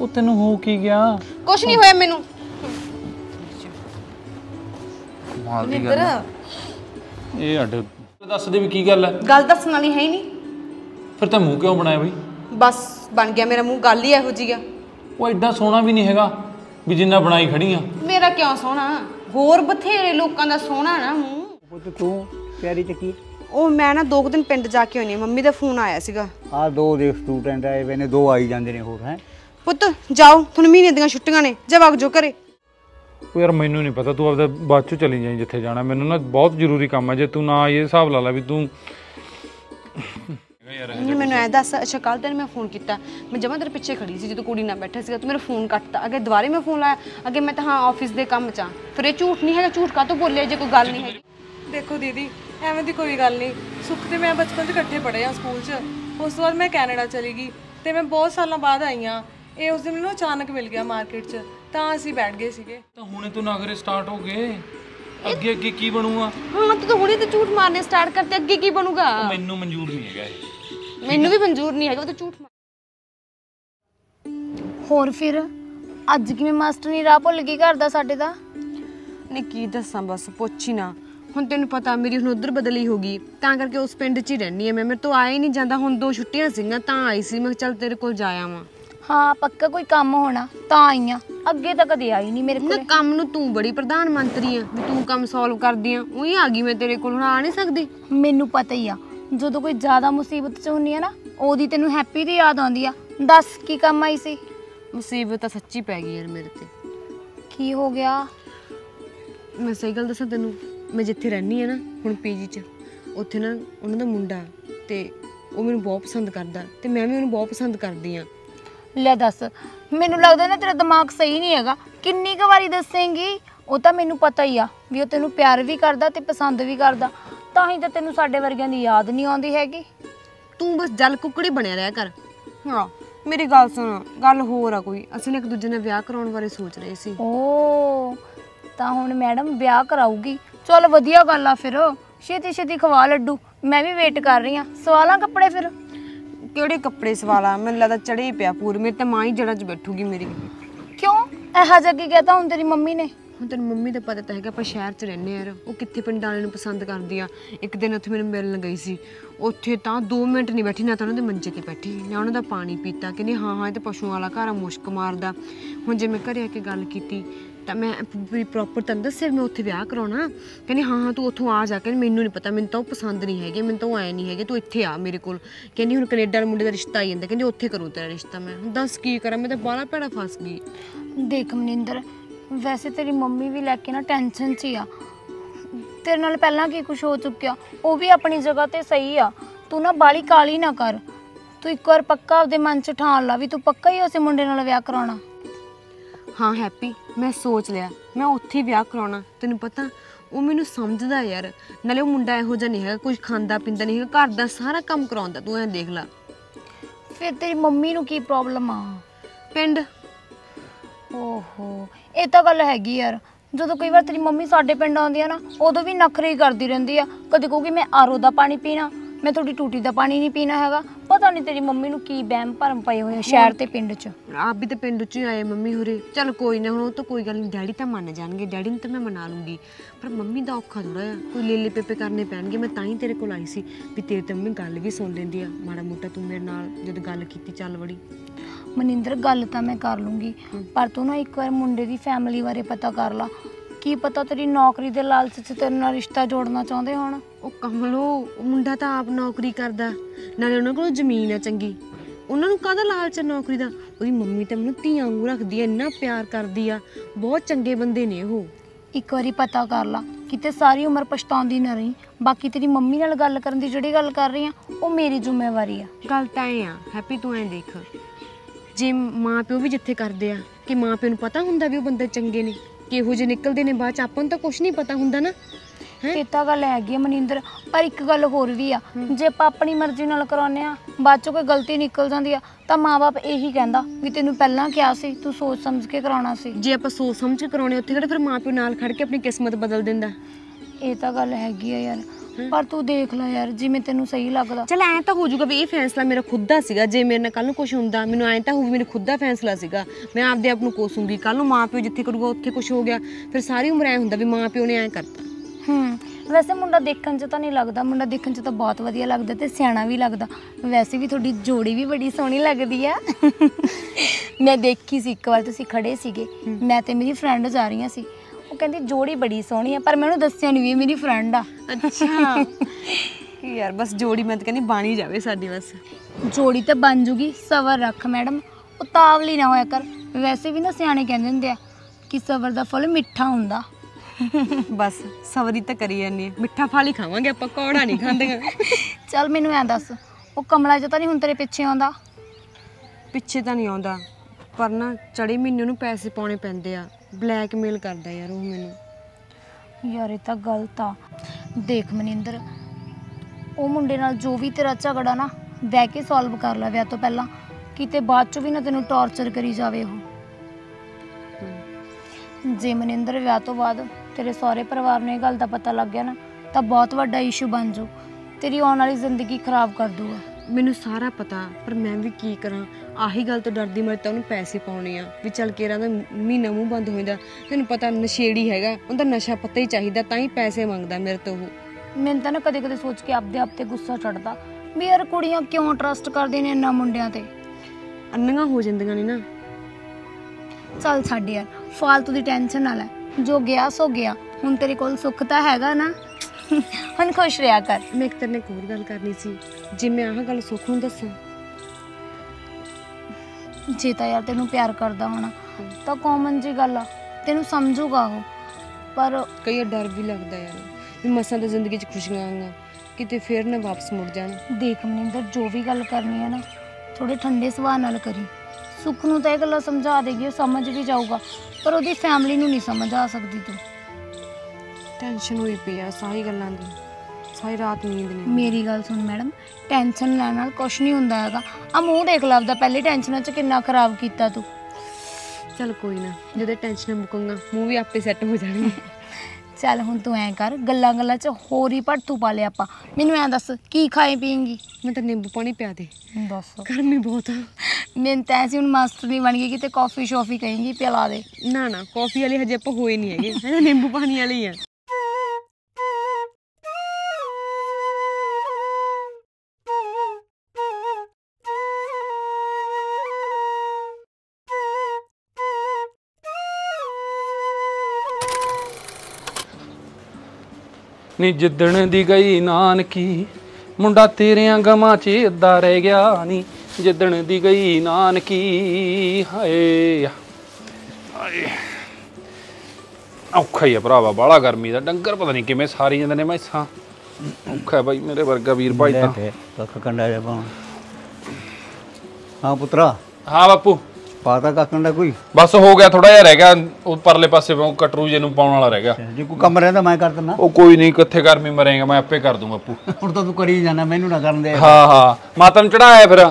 ਉਹ ਤੈਨੂੰ ਹੋ ਕੀ ਗਿਆ? ਕੁਛ ਨਹੀਂ ਹੋਇਆ ਮੈਨੂੰ। ਕਮਾਲ ਦੀ ਗੱਲ। ਹੈ। ਇਹ ਅੱਡ। ਦੱਸ ਦੇ ਵੀ ਕੀ ਗੱਲ ਹੈ? ਗੱਲ ਦੱਸਣ ਵਾਲੀ ਹੈ ਹੀ ਨਹੀਂ। ਫਿਰ ਤਾਂ ਮੂੰਹ ਕਿਉਂ ਬਣਾਇਆ ਬਈ? ਬਸ ਬਣ ਗਿਆ ਮੇਰਾ ਮੂੰਹ ਗੱਲ ਹੀ ਇਹੋ ਜਿਹੀ ਆ। ਉਹ ਐਡਾ ਸੋਹਣਾ ਵੀ ਨਹੀਂ ਹੈਗਾ ਵੀ ਜਿੰਨਾ ਬਣਾਈ ਖੜੀ ਆ। ਮੇਰਾ ਕਿਉਂ ਸੋਹਣਾ? ਹੋਰ ਬਥੇਰੇ ਲੋਕਾਂ ਦਾ ਸੋਹਣਾ ਨਾ ਮੂੰਹ। ਪੁੱਤ ਤੂੰ ਤਿਆਰੀ ਚ ਕੀ? ਉਹ ਮੈਂ ਨਾ ਦੋ ਕੁ ਦਿਨ ਪਿੰਡ ਜਾ ਕੇ ਆਉਣੀ ਮੰਮੀ ਦਾ ਫੋਨ ਆਇਆ ਸੀਗਾ। ਆ ਦੋ ਦੇ ਸਟੂਡੈਂਟ ਆਏ ਵੇ ਨੇ ਦੋ ਆਈ ਜਾਂਦੇ ਨੇ ਹੋਰ ਹੈ? ਪੁੱਤ ਜਾਓ ਤੁਹਾਨੂੰ ਮਹੀਨੇ ਦੀਆਂ ਛੁੱਟੀਆਂ ਨੇ ਜਵਾਕ ਜੋ ਘਰੇ। ਉਹ ਯਾਰ ਮੈਨੂੰ ਨਹੀਂ ਪਤਾ ਤੂੰ ਆਪਦਾ ਬਾਅਦ ਚ ਚਲੀ ਜਾਈਂ ਜਿੱਥੇ ਜਾਣਾ। ਮੈਨੂੰ ਨਾ ਬਹੁਤ ਜ਼ਰੂਰੀ ਕੰਮ ਹੈ ਜੇ ਤੂੰ ਨਾ ਇਹ ਹਿਸਾਬ ਲਾ ਲਾ ਵੀ ਤੂੰ ਨਹੀਂ ਮੈਨੂੰ ਐ ਦੱਸ ਅੱਛਾ ਕੱਲ ਤੈਨੂੰ ਮੈਂ ਫੋਨ ਕੀਤਾ। ਮੈਂ ਜਮਾਂ ਤੇਰੇ ਪਿੱਛੇ ਖੜੀ ਸੀ ਜਦੋਂ ਕੁੜੀ ਨਾਲ ਬੈਠਾ ਸੀਗਾ ਤੂੰ ਮੇਰਾ ਫੋਨ ਕੱਟਤਾ। ਅੱਗੇ ਦੁਬਾਰੇ ਮੈਂ ਫੋਨ ਲਾਇਆ ਅੱਗੇ ਮੈਂ ਤਾਂ ਹਾਂ ਆਫਿਸ ਦੇ ਕੰਮ 'ਚ ਆ। ਫਿਰ ਇਹ ਝੂਠ ਨਹੀਂ ਹੈਗਾ ਝੂਠ ਕਾਹਤੋਂ ਬੋਲਿਆ ਜੇ ਕੋਈ ਗੱਲ ਨਹੀਂ ਹੈਗੀ? ਦੇਖੋ ਦੀਦੀ ਐਵੇਂ ਦੀ ਕੋਈ ਗੱਲ ਨਹੀਂ ਸੁੱਖ ਤੇ ਮੈਂ ਬਚਪਨ 'ਚ ਇਕੱਠੇ ਪੜ੍ਹੇ ਆ ਸਕੂਲ 'ਚ। ਉਸ ਤੋਂ ਬਾਅਦ ਮੈਂ ਕੈਨੇਡਾ ਚਲੀ ਗਈ ਤੇ ਮੈਂ ਬਹੁਤ ਸਾਲਾਂ ਬਾਅਦ ਆਈ ਆ। ਇਹ ਉਸ ਦਿਨ ਮੈਨੂੰ ਅਚਾਨਕ ਮਿਲ ਗਿਆ ਮਾਰਕੀਟ 'ਚ ਤਾਂ ਅਸੀਂ ਬੈਠ ਗਏ ਸੀਗੇ। ਤਾਂ ਹੁਣੇ ਤੂੰ ਨਾਗਰੇ ਸਟਾਰਟ ਹੋ ਗਏ। ਅੱਗੇ ਅੱਗੇ ਕੀ ਬਣੂਗਾ? ਹਾਂ ਤੂੰ ਤਾਂ ਹੁਣੇ ਤੇ ਝੂਠ ਮਾਰਨੇ ਸਟਾਰਟ ਕਰਤੇ ਅੱਗੇ ਕੀ ਬਣੂਗਾ? ਮੈਨੂੰ ਮਨਜ਼ੂਰ ਨਹੀਂ ਹੈਗਾ ਇਹ। ਮੈਨੂੰ ਵੀ ਮਨਜ਼ੂਰ ਨਹੀਂ ਹੈਗਾ ਉਹ ਤਾਂ ਝੂਠ ਮਾਰ ਹੋਰ ਫਿਰ ਅੱਜ ਕਿਵੇਂ ਮਾਸਟਰ ਨਹੀਂ ਰਾਹ ਭੁੱਲ ਗਈ ਘਰ ਦਾ ਸਾਡੇ ਦਾ? ਨਹੀਂ ਕੀ ਦੱਸਾਂ ਬਸ ਪੁੱਛ ਹੀ ਨਾ। ਹੁਣ ਤੈਨੂੰ ਪਤਾ ਮੇਰੀ ਹੁਣ ਉਧਰ ਬਦਲੀ ਹੋ ਗਈ ਤਾਂ ਕਰਕੇ ਉਸ ਪਿੰਡ 'ਚ ਹੀ ਰਹਿਣੀ ਆ ਮੈਂ। ਮੇਰੇ ਤੋਂ ਆਇਆ ਹੀ ਨਹੀਂ ਜਾਂਦਾ ਹੁਣ ਦੋ ਛੁੱਟੀਆਂ ਸੀਗੀਆਂ ਤਾਂ ਆਈ ਸੀ ਮੈਂ ਕਿਹਾ ਚੱਲ ਤੇਰੇ ਕੋਲ ਜਾ ਆਵਾਂ। ਹਾਂ ਪੱਕਾ ਕੋਈ ਕੰਮ ਹੋਣਾ ਤਾਂ ਆਈ ਆਂ। ਅੱਗੇ ਤਾਂ ਕਦੇ ਆਈ ਨਹੀਂ ਮੇਰੇ ਨਾ ਕੋਲ। ਕੰਮ ਨੂੰ ਤੂੰ ਬੜੀ ਪ੍ਰਧਾਨ ਮੰਤਰੀ ਆ ਵੀ ਤੂੰ ਕੰਮ ਸੋਲਵ ਕਰਦੀ ਆ। ਉਹੀ ਆ ਗਈ ਮੈਂ ਤੇਰੇ ਕੋਲ ਹੁਣ ਆ ਨਹੀਂ ਸਕਦੀ। ਮੈਨੂੰ ਪਤਾ ਹੀ ਆ ਜਦੋਂ ਕੋਈ ਜ਼ਿਆਦਾ ਮੁਸੀਬਤ 'ਚ ਹੁੰਨੀ ਆ ਨਾ ਉਹਦੀ ਤੈਨੂੰ ਹੈਪੀ ਦੀ ਯਾਦ ਆਉਂਦੀ ਆ। ਦੱਸ ਕੀ ਕੰਮ ਆਈ ਸੀ? ਮੁਸੀਬਤ ਤਾਂ ਸੱਚੀ ਪੈ ਗਈ ਯਾਰ ਮੇਰੇ ਤੇ। ਕੀ ਹੋ ਗਿਆ? ਮੈਂ ਸਹੀ ਗੱਲ ਦੱਸਾਂ ਤੈਨੂੰ ਮੈਂ ਜਿੱਥੇ ਰਹਿਣੀ ਆ ਨਾ ਹੁਣ ਪੀਜੀ 'ਚ ਉੱਥੇ ਨਾ ਉਹਨਾਂ ਦਾ ਮੁੰਡਾ ਤੇ ਉਹ ਮੈਨੂੰ ਬਹੁਤ ਪਸੰਦ ਕਰਦਾ ਤੇ ਮੈਂ ਵੀ ਉਹਨੂੰ ਬਹੁਤ ਪਸੰਦ ਕਰਦੀ ਆ। ਲੈ ਦੱਸ। ਮੈਨੂੰ ਲੱਗਦਾ ਨਾ ਤੇਰਾ ਦਿਮਾਗ ਸਹੀ ਨਹੀਂ ਹੈਗਾ। ਕਿੰਨੀ ਕੁ ਵਾਰੀ ਦੱਸੇਂਗੀ ਉਹ ਤਾਂ ਮੈਨੂੰ ਪਤਾ ਹੀ ਆ ਵੀ ਉਹ ਤੈਨੂੰ ਪਿਆਰ ਵੀ ਕਰਦਾ ਤੇ ਪਸੰਦ ਵੀ ਕਰਦਾ। ਤਾਂ ਹੀ ਤਾਂ ਤੈਨੂੰ ਸਾਡੇ ਵਰਗਿਆਂ ਦੀ ਯਾਦ ਨਹੀਂ ਆਉਂਦੀ ਹੈਗੀ। ਤੂੰ ਬਸ ਜਲ ਕੁੱਕੜੀ ਬਣਿਆ ਰਿਹਾ ਕਰ। ਹਾਂ ਮੇਰੀ ਗੱਲ ਸੁਣ। ਗੱਲ ਹੋਰ ਆ ਕੋਈ। ਅਸੀਂ ਨਾ ਇੱਕ ਦੂਜੇ ਨਾਲ ਵਿਆਹ ਕਰਾਉਣ ਬਾਰੇ ਸੋਚ ਰਹੇ ਸੀ। ਓ ਤਾਂ ਹੁਣ ਮੈਡਮ ਵਿਆਹ ਕਰਾਊਗੀ। ਚਲ ਵਧੀਆ ਗੱਲ ਆ ਫਿਰ। ਛੇਤੀ ਛੇਤੀ ਖਵਾ ਲੱਡੂ। ਮੈਂ ਵੀ ਵੇਟ ਕਰ ਰਹੀ ਆ ਸਵਾਲਾਂ ਕੱਪੜੇ ਫਿਰ? ਕਿਹੜੇ ਕੱਪੜੇ ਸਵਾਲਾ ਮੈਨੂੰ ਲੱਗਦਾ ਚੜੇ ਪਿਆ ਪੂਰ। ਮੇਰੇ ਤਾਂ ਮਾਂ ਹੀ ਜੜਾਂ 'ਚ ਬੈਠੂਗੀ ਮੇਰੀ। ਕਿਉਂ? ਇਹੋ ਜਿਹਾ ਕੀ ਕਹਤਾ ਹੁਣ ਤੇਰੀ ਮੰਮੀ ਨੇ? ਹੁਣ ਤੈਨੂੰ ਮੰਮੀ ਦਾ ਪਤਾ ਤਾਂ ਹੈਗਾ ਆਪਾਂ ਸ਼ਹਿਰ 'ਚ ਰਹਿੰਦੇ ਯਾਰ। ਉਹ ਕਿੱਥੇ ਪਿੰਡਾਂ ਵਾਲਿਆਂ ਨੂੰ ਪਸੰਦ ਕਰਦੀ ਆ? ਇੱਕ ਦਿਨ ਉੱਥੇ ਮੈਨੂੰ ਮਿਲਣ ਗਈ ਸੀ। ਉੱਥੇ ਤਾਂ 2 ਮਿੰਟ ਨਹੀਂ ਬੈਠੀ ਨਾ ਤਾਂ ਉਹਨਾਂ ਦੇ ਮੰਜੇ ਤੇ ਬੈਠੀ ਨਾ ਉਹਨਾਂ ਦਾ ਪਾਣੀ ਪੀਤਾ। ਕਹਿੰਦੀ ਹਾਂ ਹਾਂ ਇਹ ਤੇ ਪਸ਼ੂਆਂ ਵਾਲਾ ਘਰ ਆ ਮੁਸ਼ਕ ਮਾਰਦਾ। ਹੁਣ ਜੇ ਮੈਂ ਘਰੇ ਆ ਕੇ ਗੱਲ ਕੀਤੀ ਤਾਂ ਮੈਂ ਪੂਰੀ ਪ੍ਰੋਪਰ ਤੈਨੂੰ ਦੱਸਿਆ ਮੈਂ ਉੱਥੇ ਵਿਆਹ ਕਰਾਉਣਾ। ਕਹਿੰਦੀ, ਹਾਂ ਹਾਂ, ਤੂੰ ਉੱਥੋਂ ਆ ਜਾ। ਕੇ ਮੈਨੂੰ ਨਹੀਂ ਪਤਾ, ਮੈਨੂੰ ਤਾਂ ਉਹ ਪਸੰਦ ਨਹੀਂ ਹੈਗੇ, ਮੈਨੂੰ ਤਾਂ ਉਹ ਐ ਨਹੀਂ ਹੈਗੇ, ਤੂੰ ਇੱਥੇ ਆ ਮੇਰੇ ਕੋਲ। ਕਹਿੰਦੀ, ਹੁਣ ਕੈਨੇਡਾ ਵਾਲੇ ਮੁੰਡੇ ਦਾ ਰਿਸ਼ਤਾ ਆਈ ਜਾਂਦਾ। ਕਹਿੰਦੀ, ਉੱਥੇ ਕਰੂੰ ਤੇਰਾ ਰਿਸ਼ਤਾ ਮੈਂ। ਹੁਣ ਦੱਸ ਕੀ ਕਰਾਂ, ਮੈਂ ਤਾਂ ਬਾਹਲਾ ਭੈੜਾ ਫਸ ਗਈ। ਦੇਖ ਮਨਿੰਦਰ, ਵੈਸੇ ਤੇਰੀ ਮੰਮੀ ਵੀ ਲੈ ਕੇ ਨਾ ਟੈਨਸ਼ਨ 'ਚ ਹੀ ਆ। ਤੇਰੇ ਨਾਲ ਪਹਿਲਾਂ ਕੀ ਕੁਝ ਹੋ ਚੁੱਕਿਆ? ਉਹ ਵੀ ਆਪਣੀ ਜਗ੍ਹਾ ਤੇ ਸਹੀ ਆ। ਤੂੰ ਨਾ ਬਾਲੀ ਕਾਲੀ ਨਾ ਕਰ। ਤੂੰ ਇੱਕ ਵਾਰ ਪੱਕਾ ਆਪਦੇ ਮਨ 'ਚ ਠਾਣ ਲਾ ਵੀ ਤੂੰ ਪੱਕਾ ਹੀ ਉਸੇ ਮੁੰਡੇ ਨਾਲ ਵਿਆਹ ਕਰਾਉਣਾ। ਹਾਂ ਹੈਪੀ ਮੈਂ ਸੋਚ ਲਿਆ ਮੈਂ ਉੱਥੇ ਵਿਆਹ ਕਰਾਉਣਾ ਤੈਨੂੰ ਪਤਾ ਉਹ ਮੈਨੂੰ ਸਮਝਦਾ ਯਾਰ। ਨਾਲੇ ਉਹ ਮੁੰਡਾ ਇਹੋ ਜਿਹਾ ਨਹੀਂ ਹੈਗਾ ਕੁਝ ਖਾਂਦਾ ਪੀਂਦਾ ਨਹੀਂ ਹੈਗਾ ਘਰ ਦਾ ਸਾਰਾ ਕੰਮ ਕਰਾਉਂਦਾ ਤੂੰ ਐਂ ਦੇਖ ਲੈ। ਫਿਰ ਤੇਰੀ ਮੰਮੀ ਨੂੰ ਕੀ ਪ੍ਰੋਬਲਮ ਆ? ਪਿੰਡ। ਓਹੋ ਇਹ ਤਾਂ ਗੱਲ ਹੈਗੀ ਯਾਰ। ਜਦੋਂ ਕਈ ਵਾਰ ਤੇਰੀ ਮੰਮੀ ਸਾਡੇ ਪਿੰਡ ਆਉਂਦੀ ਆ ਨਾ ਉਦੋਂ ਵੀ ਨਖਰੇ ਹੀ ਕਰਦੀ ਰਹਿੰਦੀ ਆ। ਕਦੇ ਕਹੂਗੀ ਮੈਂ ਆਰੋ ਦਾ ਪਾਣੀ ਪੀਣਾ ਮੈਂ ਤੁਹਾਡੀ ਟੂਟੀ ਦਾ ਪਾਣੀ ਨਹੀਂ ਪੀਣਾ ਹੈਗਾ। ਪਤਾ ਨਹੀਂ ਤੇਰੀ ਮੰਮੀ ਨੂੰ ਕੀ ਵਹਿਮ ਭਰਮ ਪਏ ਹੋਏ ਆ ਸ਼ਹਿਰ ਤੇ ਪਿੰਡ 'ਚ। ਆਪ ਵੀ ਤੇ ਪਿੰਡ ਚ ਹੀ ਆਏ ਮੰਮੀ ਹੋਰੇ। ਚੱਲ ਕੋਈ ਨਾ ਹੁਣ ਉਹ ਤਾਂ ਕੋਈ ਗੱਲ ਨਹੀਂ ਡੈਡੀ ਤਾਂ ਮੰਨ ਜਾਣਗੇ ਡੈਡੀ ਨੂੰ ਤਾਂ ਮੈਂ ਮਨਾ ਲੂੰਗੀ। ਪਰ ਮੰਮੀ ਦਾ ਔਖਾ ਥੋੜਾ ਆ ਕੋਈ ਲੇਲੇ ਪੇਪੇ ਕਰਨੇ ਪੈਣਗੇ। ਮੈਂ ਤਾਂ ਹੀ ਤੇਰੇ ਕੋਲ ਆਈ ਸੀ ਵੀ ਤੇਰੇ ਤੇ ਮੰਮੀ ਗੱਲ ਵੀ ਸੁਣ ਲੈਂਦੀ ਆ। ਮਾੜਾ ਮੋਟਾ ਤੂੰ ਮੇਰੇ ਨਾਲ ਜਦ ਗੱਲ ਕੀਤੀ ਚੱਲ ਵੜੀ। ਮਨਿੰਦਰ ਗੱਲ ਤਾਂ ਮੈਂ ਕਰ ਲੂੰਗੀ। ਪਰ ਤੂੰ ਨਾ ਇੱਕ ਵਾਰ ਮੁੰਡੇ ਦੀ ਫੈਮਿਲੀ ਬਾਰੇ ਪਤਾ ਕਰ ਲਾ। ਕੀ ਪਤਾ ਤੇਰੀ ਨੌਕਰੀ ਦੇ ਲਾਲਚ 'ਚ ਤੇਰੇ ਨਾਲ ਰਿਸ਼ਤਾ ਜੋੜਨਾ ਚਾਹੁੰਦੇ ਹੋਣ? ਉਹ ਕਮਲੋ ਉਹ ਮੁੰਡਾ ਤਾਂ ਆਪ ਨੌਕਰੀ ਕਰਦਾ। ਨਾਲੇ ਉਹਨਾਂ ਕੋਲ ਜ਼ਮੀਨ ਆ ਚੰਗੀ। ਉਹਨਾਂ ਨੂੰ ਕਾਹਦਾ ਲਾਲਚ ਨੌਕਰੀ ਦਾ? ਉਹਦੀ ਮੰਮੀ ਤਾਂ ਮੈਨੂੰ ਧੀਆਂ ਵਾਂਗੂ ਰੱਖਦੀ ਆ ਇੰਨਾ ਪਿਆਰ ਕਰਦੀ ਆ। ਬਹੁਤ ਚੰਗੇ ਬੰਦੇ ਨੇ ਉਹ। ਇੱਕ ਵਾਰੀ ਪਤਾ ਕਰ ਲਾ ਕਿਤੇ ਸਾਰੀ ਉਮਰ ਪਛਤਾਉਂਦੀ ਨਾ ਰਹੀ। ਬਾਕੀ ਤੇਰੀ ਮੰਮੀ ਨਾਲ ਗੱਲ ਕਰਨ ਦੀ ਜਿਹੜੀ ਗੱਲ ਕਰ ਰਹੀ ਆ ਉਹ ਮੇਰੀ ਜ਼ਿੰਮੇਵਾਰੀ ਆ। ਗੱਲ ਤਾਂ ਐ ਆ ਹੈਪੀ ਤੂੰ ਐ ਦੇਖ। ਜੇ ਮਾਂ ਪਿਓ ਵੀ ਜਿੱਥੇ ਕਰਦੇ ਆ ਕਿ ਮਾਂ ਪਿਓ ਨੂੰ ਪਤਾ ਹੁੰਦਾ ਵੀ ਉਹ ਬੰਦੇ ਚੰਗੇ ਨੇ ਕਿਹੋ ਜਿਹੇ ਨਿਕਲਦੇ ਨੇ ਬਾਅਦ ਚ? ਆਪਾਂ ਨੂੰ ਤਾਂ ਕੁਝ ਨਹੀਂ ਪਤਾ ਹੁੰਦਾ ਨਾ। ਹੈਂ? ਇਹ ਤਾਂ ਗੱਲ ਹੈਗੀ ਆ ਮਨਿੰਦਰ ਪਰ ਇੱਕ ਗੱਲ ਹੋਰ ਵੀ ਆ। ਜੇ ਆਪਾਂ ਆਪਣੀ ਮਰਜ਼ੀ ਨਾਲ ਕਰਾਉਂਦੇ ਆ ਬਾਅਦ ਚੋਂ ਕੋਈ ਗਲਤੀ ਨਿਕਲ ਜਾਂਦੀ ਆ ਤਾਂ ਮਾਪੇ ਇਹੀ ਕਹਿੰਦਾ ਵੀ ਤੈਨੂੰ ਪਹਿਲਾਂ ਕਿਹਾ ਸੀ ਤੂੰ ਸੋਚ ਸਮਝ ਕੇ ਕਰਾਉਣਾ ਸੀ। ਜੇ ਆਪਾਂ ਸੋਚ ਸਮਝ ਕੇ ਕਰਾਉਣੇ ਉੱਥੇ ਕਿਹੜਾ ਫਿਰ ਮਾਂ ਪਿਓ ਨਾਲ ਖੜ ਕੇ ਆਪਣੀ ਕਿਸਮਤ ਬਦਲ ਦਿੰਦਾ? ਇਹ ਤਾਂ ਗੱਲ ਹੈਗੀ ਆ ਯਾਰ। ਪਰ ਤੂੰ ਦੇਖ ਲੈ ਯਾਰ ਜਿਵੇਂ ਤੈਨੂੰ ਸਹੀ ਲੱਗਦਾ। ਚਲ ਐਂ ਤਾਂ ਹੋ ਜਾਊਗਾ ਵੀ ਇਹ ਫੈਸਲਾ ਮੇਰਾ ਖੁਦ ਦਾ ਸੀਗਾ ਜੇ ਮੇਰੇ ਨਾਲ ਕੱਲ ਨੂੰ ਕੁਝ ਹੁੰਦਾ ਮੈਨੂੰ ਐਂ ਤਾਂ ਹੋਊ ਵੀ ਮੇਰਾ ਖੁਦ ਦਾ ਫੈਸਲਾ ਸੀਗਾ। ਮੈਂ ਆਪਦੇ ਆਪ ਨੂੰ ਕੋਸੂੰਗੀ ਕੱਲ ਨੂੰ ਮਾਂ ਪਿਓ ਜਿੱਥੇ ਕਰੂਗਾ ਉੱਥੇ ਕੁਝ ਹੋ ਗਿਆ ਫਿਰ ਸਾਰੀ ਉਮਰ ਐਂ ਹੁੰਦਾ ਵੀ ਮਾਂ ਪਿਓ ਨੇ ਐਂ ਕਰਤਾ। ਹੂੰ ਵੈਸੇ ਮੁੰਡਾ ਦੇਖਣ 'ਚ ਤਾਂ ਨਹੀਂ ਲੱਗਦਾ ਮੁੰਡਾ ਦੇਖਣ 'ਚ ਤਾਂ ਬਹੁਤ ਵਧੀਆ ਲੱਗਦਾ ਤੇ ਸਿਆਣਾ ਵੀ ਲੱਗਦਾ। ਵੈਸੇ ਵੀ ਤੁਹਾਡੀ ਜੋੜੀ ਵੀ ਬੜੀ ਸੋਹਣੀ ਲੱਗਦੀ ਆ। ਮੈਂ ਦੇਖੀ ਸੀ ਇੱਕ ਵਾਰ ਤੁਸੀਂ ਖੜੇ ਸੀਗੇ ਮੈਂ ਤੇ ਮੇਰੀ ਫਰੈਂਡ ਜਾ ਰਹੀਆਂ ਸੀ। ਉਹ ਕਹਿੰਦੀ ਜੋੜੀ ਬੜੀ ਸੋਹਣੀ ਆ ਪਰ ਮੈਂ ਉਹਨੂੰ ਦੱਸਿਆ ਨਹੀਂ ਵੀ ਇਹ ਮੇਰੀ ਫਰੈਂਡ ਆ। ਅੱਛਾ। ਯਾਰ ਬਸ ਜੋੜੀ ਮੈਂ ਤਾਂ ਕਹਿੰਦੀ ਬਾਣੀ ਜਾਵੇ ਸਾਡੀ ਬਸ। ਜੋੜੀ ਤਾਂ ਬਣ ਜੂਗੀ ਸਬਰ ਰੱਖ ਮੈਡਮ। ਉਤਾਵਲੀ ਨਾ ਹੋਇਆ ਕਰ। ਵੈਸੇ ਵੀ ਨਾ ਸਿਆਣੇ ਕਹਿੰਦੇ ਹੁੰਦੇ ਆ ਕਿ ਸਬਰ ਦਾ ਫਲ ਮਿੱਠਾ ਹੁੰਦਾ। ਬਸ ਸਵਰੀ ਤਾਂ ਕਰੀ ਜਾਂਦੀ ਮਿੱਠਾ ਫਲ ਹੀ ਖਾਵਾਂਗੇ ਆਪਾਂ ਕੌੜਾ ਨਹੀਂ ਖਾਂਦੇ ਚੱਲ ਮੈਨੂੰ ਐ ਦੱਸ ਉਹ ਕਮਲਾ ਚ ਤਾਂ ਨਹੀਂ ਹੁਣ ਤੇਰੇ ਪਿੱਛੇ ਆਉਂਦਾ? ਪਿੱਛੇ ਤਾਂ ਨਹੀਂ ਆਉਂਦਾ। ਪਰ ਨਾ ਚੜੀ ਮਹੀਨੇ ਨੂੰ ਪੈਸੇ ਪਾਉਣੇ ਪੈਂਦੇ ਆ। ਬਲੈਕਮੇਲ ਕਰਦਾ ਯਾਰ ਉਹ ਮੈਨੂੰ। ਯਾਰ ਇਹ ਤਾਂ ਗਲਤ ਆ। ਦੇਖ ਮਨਿੰਦਰ ਉਹ ਮੁੰਡੇ ਨਾਲ ਜੋ ਵੀ ਤੇਰਾ ਝਗੜਾ ਨਾ ਬਹਿ ਕੇ ਸੋਲਵ ਕਰ ਲੈ ਵਿਆਹ ਤੋਂ ਪਹਿਲਾਂ। ਕਿਤੇ ਬਾਅਦ ਚ ਵੀ ਨਾ ਤੈਨੂੰ ਟੌਰਚਰ ਕਰੀ ਜਾਵੇ ਉਹ। ਜੇ ਮਨਿੰਦਰ ਵਿਆਹ ਤੋਂ ਬਾਅਦ ਤੇਰੇ ਸਹੁਰੇ ਪਰਿਵਾਰ ਨੂੰ ਇਹ ਗੱਲ ਦਾ ਪਤਾ ਲੱਗ ਗਿਆ ਨਾ ਤਾਂ ਬਹੁਤ ਵੱਡਾ ਇਸ਼ੂ ਬਣ ਜਾਊ। ਤੇਰੀ ਆਉਣ ਵਾਲੀ ਜ਼ਿੰਦਗੀ ਖਰਾਬ ਕਰ ਦੂਗਾ ਮੈਨੂੰ ਸਾਰਾ ਪਤਾ ਪਰ ਮੈਂ ਵੀ ਕੀ ਕਰਾਂ? ਆਹੀ ਗੱਲ ਤੋਂ ਡਰਦੀ ਮੈਂ ਤਾਂ ਉਹਨੂੰ ਪੈਸੇ ਪਾਉਣੇ ਆ ਵੀ ਚੱਲ ਕੇਰਾਂ ਦਾ ਮਹੀਨਾ ਮੂੰਹ ਬੰਦ ਹੋ ਜਾਂਦਾ ਤੈਨੂੰ ਪਤਾ ਨਸ਼ੇੜੀ ਹੈਗਾ ਉਹਦਾ ਨਸ਼ਾ ਪੱਤਾ ਹੀ ਚਾਹੀਦਾ ਤਾਂ ਹੀ ਪੈਸੇ ਮੰਗਦਾ ਮੇਰੇ ਤੋਂ ਉਹ। ਮੈਨੂੰ ਤਾਂ ਨਾ ਕਦੇ ਕਦੇ ਸੋਚ ਕੇ ਆਪਦੇ ਆਪ ਤੇ ਗੁੱਸਾ ਚੜਦਾ ਵੀ ਯਾਰ ਕੁੜੀਆਂ ਕਿਉਂ ਟਰਸਟ ਕਰਦੀਆਂ ਨੇ ਇੰਨਾ ਮੁੰਡਿਆਂ ਤੇ? ਅੰਨੀਆਂ ਹੋ ਜਾਂਦੀਆਂ ਨੇ ਨਾ। ਚੱਲ ਛੱਡ ਯਾਰ ਫਾਲਤੂ ਦੀ ਟੈਨਸ਼ਨ ਨਾ ਲੈ ਜੋ ਗਿਆ ਸੋ ਗਿਆ ਹੁਣ ਤੇਰੇ ਕੋਲ ਸੁੱਖ ਤਾਂ ਹੈਗਾ ਨਾ। ਹੁਣ ਖੁਸ਼ ਰਿਹਾ ਕਰ। ਮੈਂ ਇੱਕ ਤੇਰੇ ਨਾਲ ਹੋਰ ਗੱਲ ਕਰਨੀ ਸੀ ਜੇ ਮੈਂ ਆਹ ਗੱਲ ਸੁੱਖ ਨੂੰ ਦੱਸਾਂ ਜੇ ਤਾਂ ਯਾਰ ਤੈਨੂੰ ਪਿਆਰ ਕਰਦਾ ਹੋਣਾ ਤਾਂ ਕਾਮਨ ਜੀ ਗੱਲ ਆ। ਤੈਨੂੰ ਸਮਝੂਗਾ ਉਹ। ਪਰ ਕਈ ਵਾਰ ਡਰ ਵੀ ਲੱਗਦਾ ਯਾਰ ਵੀ ਮਸਾਂ ਤਾਂ ਜ਼ਿੰਦਗੀ 'ਚ ਖੁਸ਼ੀਆਂ ਆਉਂਗਾ ਕਿਤੇ ਫੇਰ ਨਾ ਵਾਪਸ ਮੁੜ ਜਾਣ। ਦੇਖ ਮਨਿੰਦਰ ਜੋ ਵੀ ਗੱਲ ਕਰਨੀ ਹੈ ਨਾ ਥੋੜੇ ਠੰਡੇ ਸੁਭਾਅ ਨਾਲ ਕਰੀ। ਸੁੱਖ ਨੂੰ ਤਾਂ ਇਹ ਗੱਲਾਂ ਸਮਝਾ ਦੇਗੀ ਉਹ ਸਮਝ ਵੀ ਜਾਊਗਾ ਪਰ ਉਹਦੀ ਫੈਮਿਲੀ ਨੂੰ ਨਹੀਂ ਸਮਝ ਆ ਸਕਦੀ ਤੂੰ। ਟੈਨਸ਼ਨ ਹੋਈ ਪਈ ਆ ਸਾਰੀ ਗੱਲਾਂ ਦੀ। ਸਾਰੀ ਰਾਤ ਨੀਂਦ ਨਹੀਂ ਮੇਰੀ ਗੱਲ ਸੁਣ ਮੈਡਮ ਟੈਨਸ਼ਨ ਲੈਣ ਨਾਲ ਕੁਝ ਨਹੀਂ ਹੁੰਦਾ ਹੈਗਾ। ਆ ਮੂੰਹ ਦੇਖ ਲੈ ਆਪਦਾ ਪਹਿਲੀ ਟੈਨਸ਼ਨਾਂ 'ਚ ਕਿੰਨਾ ਖਰਾਬ ਕੀਤਾ ਤੂੰ। ਚੱਲ ਕੋਈ ਨਾ ਜਦੋਂ ਟੈਨਸ਼ਨ ਮੁੱਕੂਗਾ ਮੂੰਹ ਵੀ ਆਪੇ ਸੈੱਟ ਹੋ ਜਾਣਗੇ। ਚੱਲ ਹੁਣ ਤੂੰ ਐਂ ਕਰ ਗੱਲਾਂ ਗੱਲਾਂ 'ਚ ਹੋਰ ਹੀ ਭੜਥੂ ਪਾ ਲਿਆ ਆਪਾਂ। ਮੈਨੂੰ ਐਂ ਦੱਸ ਕੀ ਖਾਏ ਪੀਏਂਗੀ? ਮੈਂ ਤਾਂ ਨਿੰਬੂ ਪਾਣੀ ਪਿਆ ਦੇ। ਦੱਸ। ਗਰਮੀ ਬਹੁਤ ਆ। ਮੈਂ ਤਾਂ ਐਸੀ ਹੁਣ ਮਾਸਟਰ ਨਹੀਂ ਬਣ ਗਈ ਕਿਤੇ ਕਾਫੀ ਸ਼ਾਫੀ ਕਹੇਂਗੀ ਪਿਲਾ ਦੇ। ਨਾ ਨਾ ਕਾਫੀ ਵਾਲੀ ਹਜੇ ਆਪਾਂ ਹੋਏ ਨਹੀਂ ਹੈਗੇ ਨਿੰਬੂ ਪਾਣੀ ਵਾਲੀ ਆ। ਨੀ ਜਿੱਦਣ ਦੀ ਗਈ ਨਾਨਕੀ ਮੁੰਡਾ ਤੇਰਿਆਂ ਗਮਾਂ 'ਚ ਏਦਾਂ ਰਹਿ ਗਿਆ ਨੀ। ਜਿੱਦਣ ਦੀ ਗਈ ਨਾਨਕੀ ਹਾਏ ਹਾਏ। ਔਖਾ ਹੀ ਆ ਭਰਾਵਾ ਬਾਹਲਾ ਗਰਮੀ ਦਾ। ਡੰਗਰ ਪਤਾ ਨਹੀਂ ਕਿਵੇਂ ਸਾਰੀ ਜਾਂਦੇ ਨੇ ਮੈਸਾਂ। ਔਖਾ ਹੈ ਬਾਈ ਮੇਰੇ ਵਰਗਾ ਵੀਰ ਭਾਈ ਤਾਂ। ਕੰਡਾ ਜਾ ਪਾਉਣ। ਹਾਂ ਪੁੱਤਰਾ। ਹਾਂ ਬਾਪੂ। ਪਾਤਾ ਕੱਖ ਕੰਡਾ ਕੋਈ? ਬਸ ਹੋ ਗਿਆ ਥੋੜਾ ਜਿਹਾ ਰਹਿ ਗਿਆ। ਉਹ ਪਰਲੇ ਪਾਸੇ ਉਹ ਕਟਰੂ ਜੇ ਨੂੰ ਪਾਉਣ ਵਾਲਾ ਰਹਿ ਗਿਆ। ਜੇ ਕੋਈ ਕੰਮ ਰਹਿੰਦਾ ਮੈਂ ਕਰ ਦਿੰਦਾ। ਉਹ ਕੋਈ ਨਹੀਂ ਕਿੱਥੇ ਗਰਮੀ ਮਰੇਗਾ ਮੈਂ ਆਪੇ ਕਰ ਦੂੰ ਬਾਪੂ ਹੁਣ ਤਾਂ ਤੂੰ ਕਰੀ ਜਾਣਾ ਮੈਨੂੰ ਨਾ ਕਰਨ ਦੇ। ਹਾਂ ਹਾਂ। ਮਾਤਾ ਨੂੰ ਚੜਾਇਆ ਫਿਰ?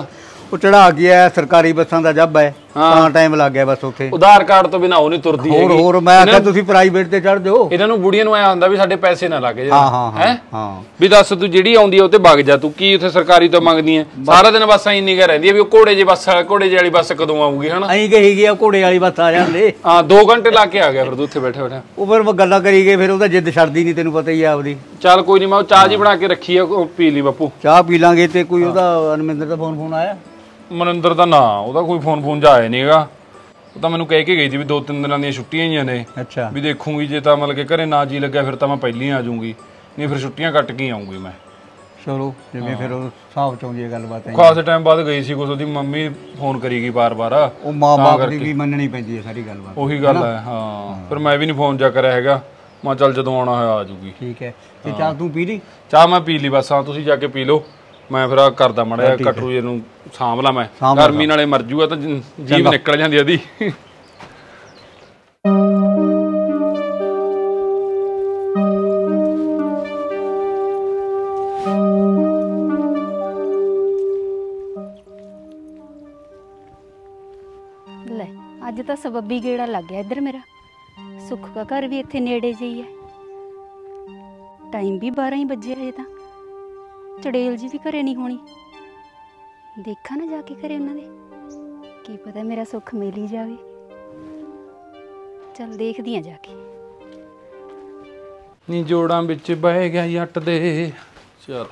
ਉਹ ਚੜਾ ਗਿਆ ਸਰਕਾਰੀ ਬੱਸਾਂ ਦਾ ਜੱਬ ਹਾਂ। ਤਾਂ ਟਾਈਮ ਲੱਗ ਗਿਆ ਬਸ ਉੱਥੇ। ਉਧਾਰ ਕਾਰਡ ਤੋਂ ਬਿਨਾ ਉਹ ਨਹੀਂ ਤੁਰਦੀ ਹੋਰ ਹੈਗੀ। ਹੋਰ ਮੈਂ ਆਖਿਆ ਤੁਸੀਂ ਪ੍ਰਾਈਵੇਟ ਤੇ ਚੜ ਜਾਓ। ਇਹਨਾਂ ਨੂੰ ਬੁੜੀਆਂ ਨੂੰ ਐ ਹੁੰਦਾ ਵੀ ਸਾਡੇ ਪੈਸੇ ਨਾ ਲੱਗੇ ਹਾਂ ਹਾਂ ਹਾਂ ਹੈ? ਹਾਂ। ਵੀ ਦੱਸ ਤੂੰ ਜਿਹੜੀ ਆਉਂਦੀ ਉਹ ਤੇ ਵਗ ਜਾ। ਤੂੰ ਕੀ ਉੱਥੇ ਸਰਕਾਰੀ ਤੋਂ ਮੰਗਦੀ ਐ ਸਾਰਾ ਦਿਨ ਬੱਸ ਐਂ ਨਿਗਾ ਰਹਿੰਦੀ ਐ ਵੀ ਉਹ ਘੋੜੇ ਜੇ ਬੱਸ ਘੋੜੇ ਜੇ ਵਾਲੀ ਬੱਸ ਕਦੋਂ ਆਊਗੀ ਹਨਾ? ਐਂ ਕਹੀ ਗਿਆ ਘੋੜੇ ਵਾਲੀ ਬੱਸ ਆ ਜਾਂਦੇ। ਹਾਂ 2 ਘੰਟੇ ਲਾ ਕੇ ਆ ਗਿਆ ਫਿਰ ਤੂੰ ਉੱਥੇ ਬੈਠੇ ਬੈਠੇ। ਉਹ ਫਿਰ ਗੱਲਾਂ ਕਰੀ ਗਏ ਫਿਰ ਉਹਦਾ ਜਿੱਦ ਛੱਡਦੀ ਨਹੀਂ ਤੈਨੂੰ ਪਤਾ ਹੀ ਆ ਆਪਦੀ। ਚੱਲ ਕੋਈ ਨਹੀਂ ਮੈਂ ਉਹ ਚਾਹ ਜੀ ਬਣਾ ਕੇ ਰੱਖੀ ਆ ਉਹ ਪੀ ਲਈ ਬਾਪੂ। ਚਾਹ ਪੀ ਲਾਂਗੇ ਤੇ ਕੋਈ ਉਹਦਾ ਅਨਮਿੰਦਰ ਦਾ ਫੋਨ ਫੋਨ ਆਇਆ। ਮਨਿੰਦਰ ਦਾ ਨਾ ਉਹਦਾ ਕੋਈ ਫੋਨ ਫੋਨ ਜਾ ਆਇਆ ਨਹੀਂਗਾ ਉਹ ਤਾਂ ਮੈਨੂੰ ਕਹਿ ਕੇ ਗਈ ਸੀ ਵੀ ਦੋ ਤਿੰਨ ਦਿਨਾਂ ਦੀਆਂ ਛੁੱਟੀਆਂ ਹੀ ਨੇ। ਅੱਛਾ। ਵੀ ਦੇਖੂਗੀ ਜੇ ਤਾਂ ਮਤਲਬ ਕਿ ਘਰੇ ਨਾ ਜੀ ਲੱਗਿਆ ਫਿਰ ਤਾਂ ਮੈਂ ਪਹਿਲੀ ਆ ਜਾਊਂਗੀ। ਨਹੀਂ ਫਿਰ ਛੁੱਟੀਆਂ ਕੱਟ ਕੇ ਹੀ ਆਊਂਗੀ ਮੈਂ। ਚਲੋ ਜਿਵੇਂ ਫਿਰ ਉਹ ਹਿਸਾਬ ਚ ਆਉਂਦੀ ਹੈ ਗੱਲਬਾਤ ਐਂ। ਖਾਸੇ ਟਾਈਮ ਬਾਅਦ ਗਈ ਸੀ ਕੁਛ ਉਹਦੀ ਮੰਮੀ ਫੋਨ ਕਰੀ ਗਈ ਬਾਰ-ਬਾਰ। ਉਹ ਮਾਂ-ਬਾਪ ਦੀ ਵੀ ਮੰਨਣੀ ਪੈਂਦੀ ਹੈ ਸਾਰੀ ਗੱਲਬਾਤ ਉਹੀ ਗੱਲ ਹੈ ਹਾਂ। ਫਿਰ ਮੈਂ ਵੀ ਨਹੀਂ ਫੋਨ ਜਾ ਕਰਿਆ ਹੈਗਾ। ਮੈਂ ਚੱਲ ਜਦੋਂ ਆਉਣਾ ਹੋਇਆ ਆ ਜੂਗੀ ਠੀਕ ਹੈ। ਤੇ ਚਾਹ ਤੂੰ ਪੀ ਲਈ? ਚਾਹ ਮੈਂ ਪੀ ਲਈ ਬਸ ਹਾਂ ਤੁਸੀਂ ਜਾ ਕੇ ਪੀ ਲਓ। ਮੈਂ ਫਿਰ ਆ ਕਰਦਾ ਮੜਿਆ ਕਟਰੂ ਜੇ ਨੂੰ ਸਾਂਭ ਲਾ ਮੈਂ। ਸਾਂਭ ਲਾ, ਗਰਮੀ ਨਾਲੇ ਮਰ ਜੂਗਾ ਤਾਂ ਜ- ਜੀਭ ਨਿਕਲ ਜਾਂਦੀ ਇਹਦੀ। ਲੈ ਅੱਜ ਤਾਂ ਸਬੱਬੀ ਗੇੜਾ ਲੱਗ ਗਿਆ ਇੱਧਰ ਮੇਰਾ। ਸੁੱਖ ਦਾ ਘਰ ਵੀ ਇੱਥੇ ਨੇੜੇ ਜਿਹੀ ਹੈ। ਟਾਈਮ ਵੀ 12 ਹੀ ਵੱਜੇ ਹਜੇ ਤਾਂ। ਚੜੇਲ ਜੀ ਵੀ ਘਰੇ ਨਹੀਂ ਹੋਣੀ। ਦੇਖਾਂ ਨਾ ਜਾ ਕੇ ਘਰੇ ਉਹਨਾਂ ਦੇ। ਕੀ ਪਤਾ ਮੇਰਾ ਸੁੱਖ ਮਿਲ ਹੀ ਜਾਵੇ। ਚਲ ਦੇਖਦੀ ਆ ਜਾ ਕੇ। ਨੀ ਜੋੜਾਂ ਵਿੱਚ ਬਹਿ ਗਿਆ ਜੱਟ ਦੇ। ਚਲ,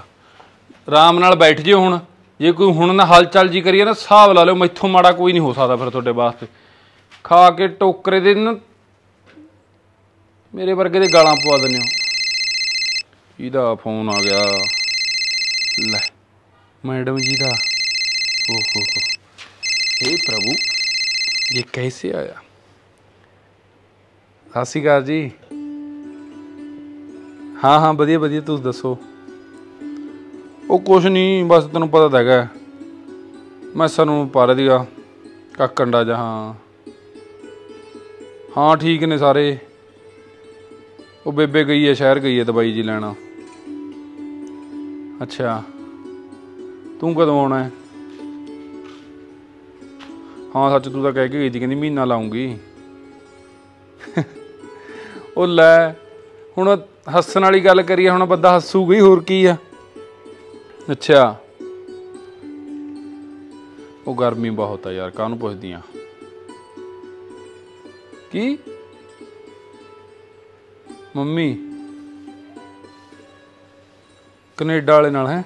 ਆਰਾਮ ਨਾਲ ਬੈਠ ਜਿਓ ਹੁਣ। ਜੇ ਕੋਈ ਹੁਣ ਨਾ ਹਲਚਲ ਜੀ ਕਰੀਏ ਨਾ, ਹਿਸਾਬ ਲਾ ਲਿਓ, ਮੈਥੋਂ ਮਾੜਾ ਕੋਈ ਨਹੀਂ ਹੋ ਸਕਦਾ ਫਿਰ ਤੁਹਾਡੇ ਵਾਸਤੇ। ਖਾ ਕੇ ਟੋਕਰੇ ਦੇ ਨਾ ਮੇਰੇ ਵਰਗੇ ਦੇ ਗਾਲਾਂ ਪਵਾ ਦਿੰਦੇ ਹੋ। ਇਹਦਾ ਫੋਨ ਆ ਗਿਆ। ਲੈ, ਮੈਡਮ ਜੀ ਦਾ। ਇਹ ਪ੍ਰਭੂ ਇਹ ਕੈਸੇ ਆਇਆ ਸਤਿ ਸ਼੍ਰੀ ਅਕਾਲ ਜੀ ਹਾਂ ਹਾਂ ਵਧੀਆ ਵਧੀਆ ਤੁਸੀਂ ਦੱਸੋ ਉਹ ਕੁਛ ਨਹੀਂ ਬਸ ਤੈਨੂੰ ਪਤਾ ਤਾਂ ਹੈਗਾ ਮੈਂ ਸਾਨੂੰ ਪਾਰ ਦੀਆ ਕੱਕੰਡਾ ਜਹਾਂ ਹਾਂ ਠੀਕ ਨੇ ਸਾਰੇ ਉਹ ਬੇਬੇ ਗਈ ਹੈ ਸ਼ਹਿਰ ਗਈ ਹੈ ਦਵਾਈ ਜੀ ਲੈਣਾ ਅੱਛਾ ਤੂੰ ਕਦੋਂ ਆਉਣਾ ਹਾਂ ਸੱਚ ਤੂੰ ਤਾਂ ਕਹਿ ਕੇ ਗਈ ਸੀ, ਕਹਿੰਦੀ ਮਹੀਨਾ ਲਾਉਂਗੀ। ਉਹ ਲੈ, ਹੁਣ ਹੱਸਣ ਵਾਲੀ ਗੱਲ ਕਰੀਏ, ਹੁਣ ਬੰਦਾ ਹੱਸੂਗਾ ਹੀ, ਹੋਰ ਕੀ ਆ? ਅੱਛਾ। ਉਹ ਗਰਮੀ ਬਹੁਤ ਆ ਯਾਰ, ਕਾਹਨੂੰ ਪੁੱਛਦੀਆਂ ਕੀ? ਮੰਮੀ। ਕੈਨੇਡਾ ਵਾਲੇ ਨਾਲ, ਹੈ?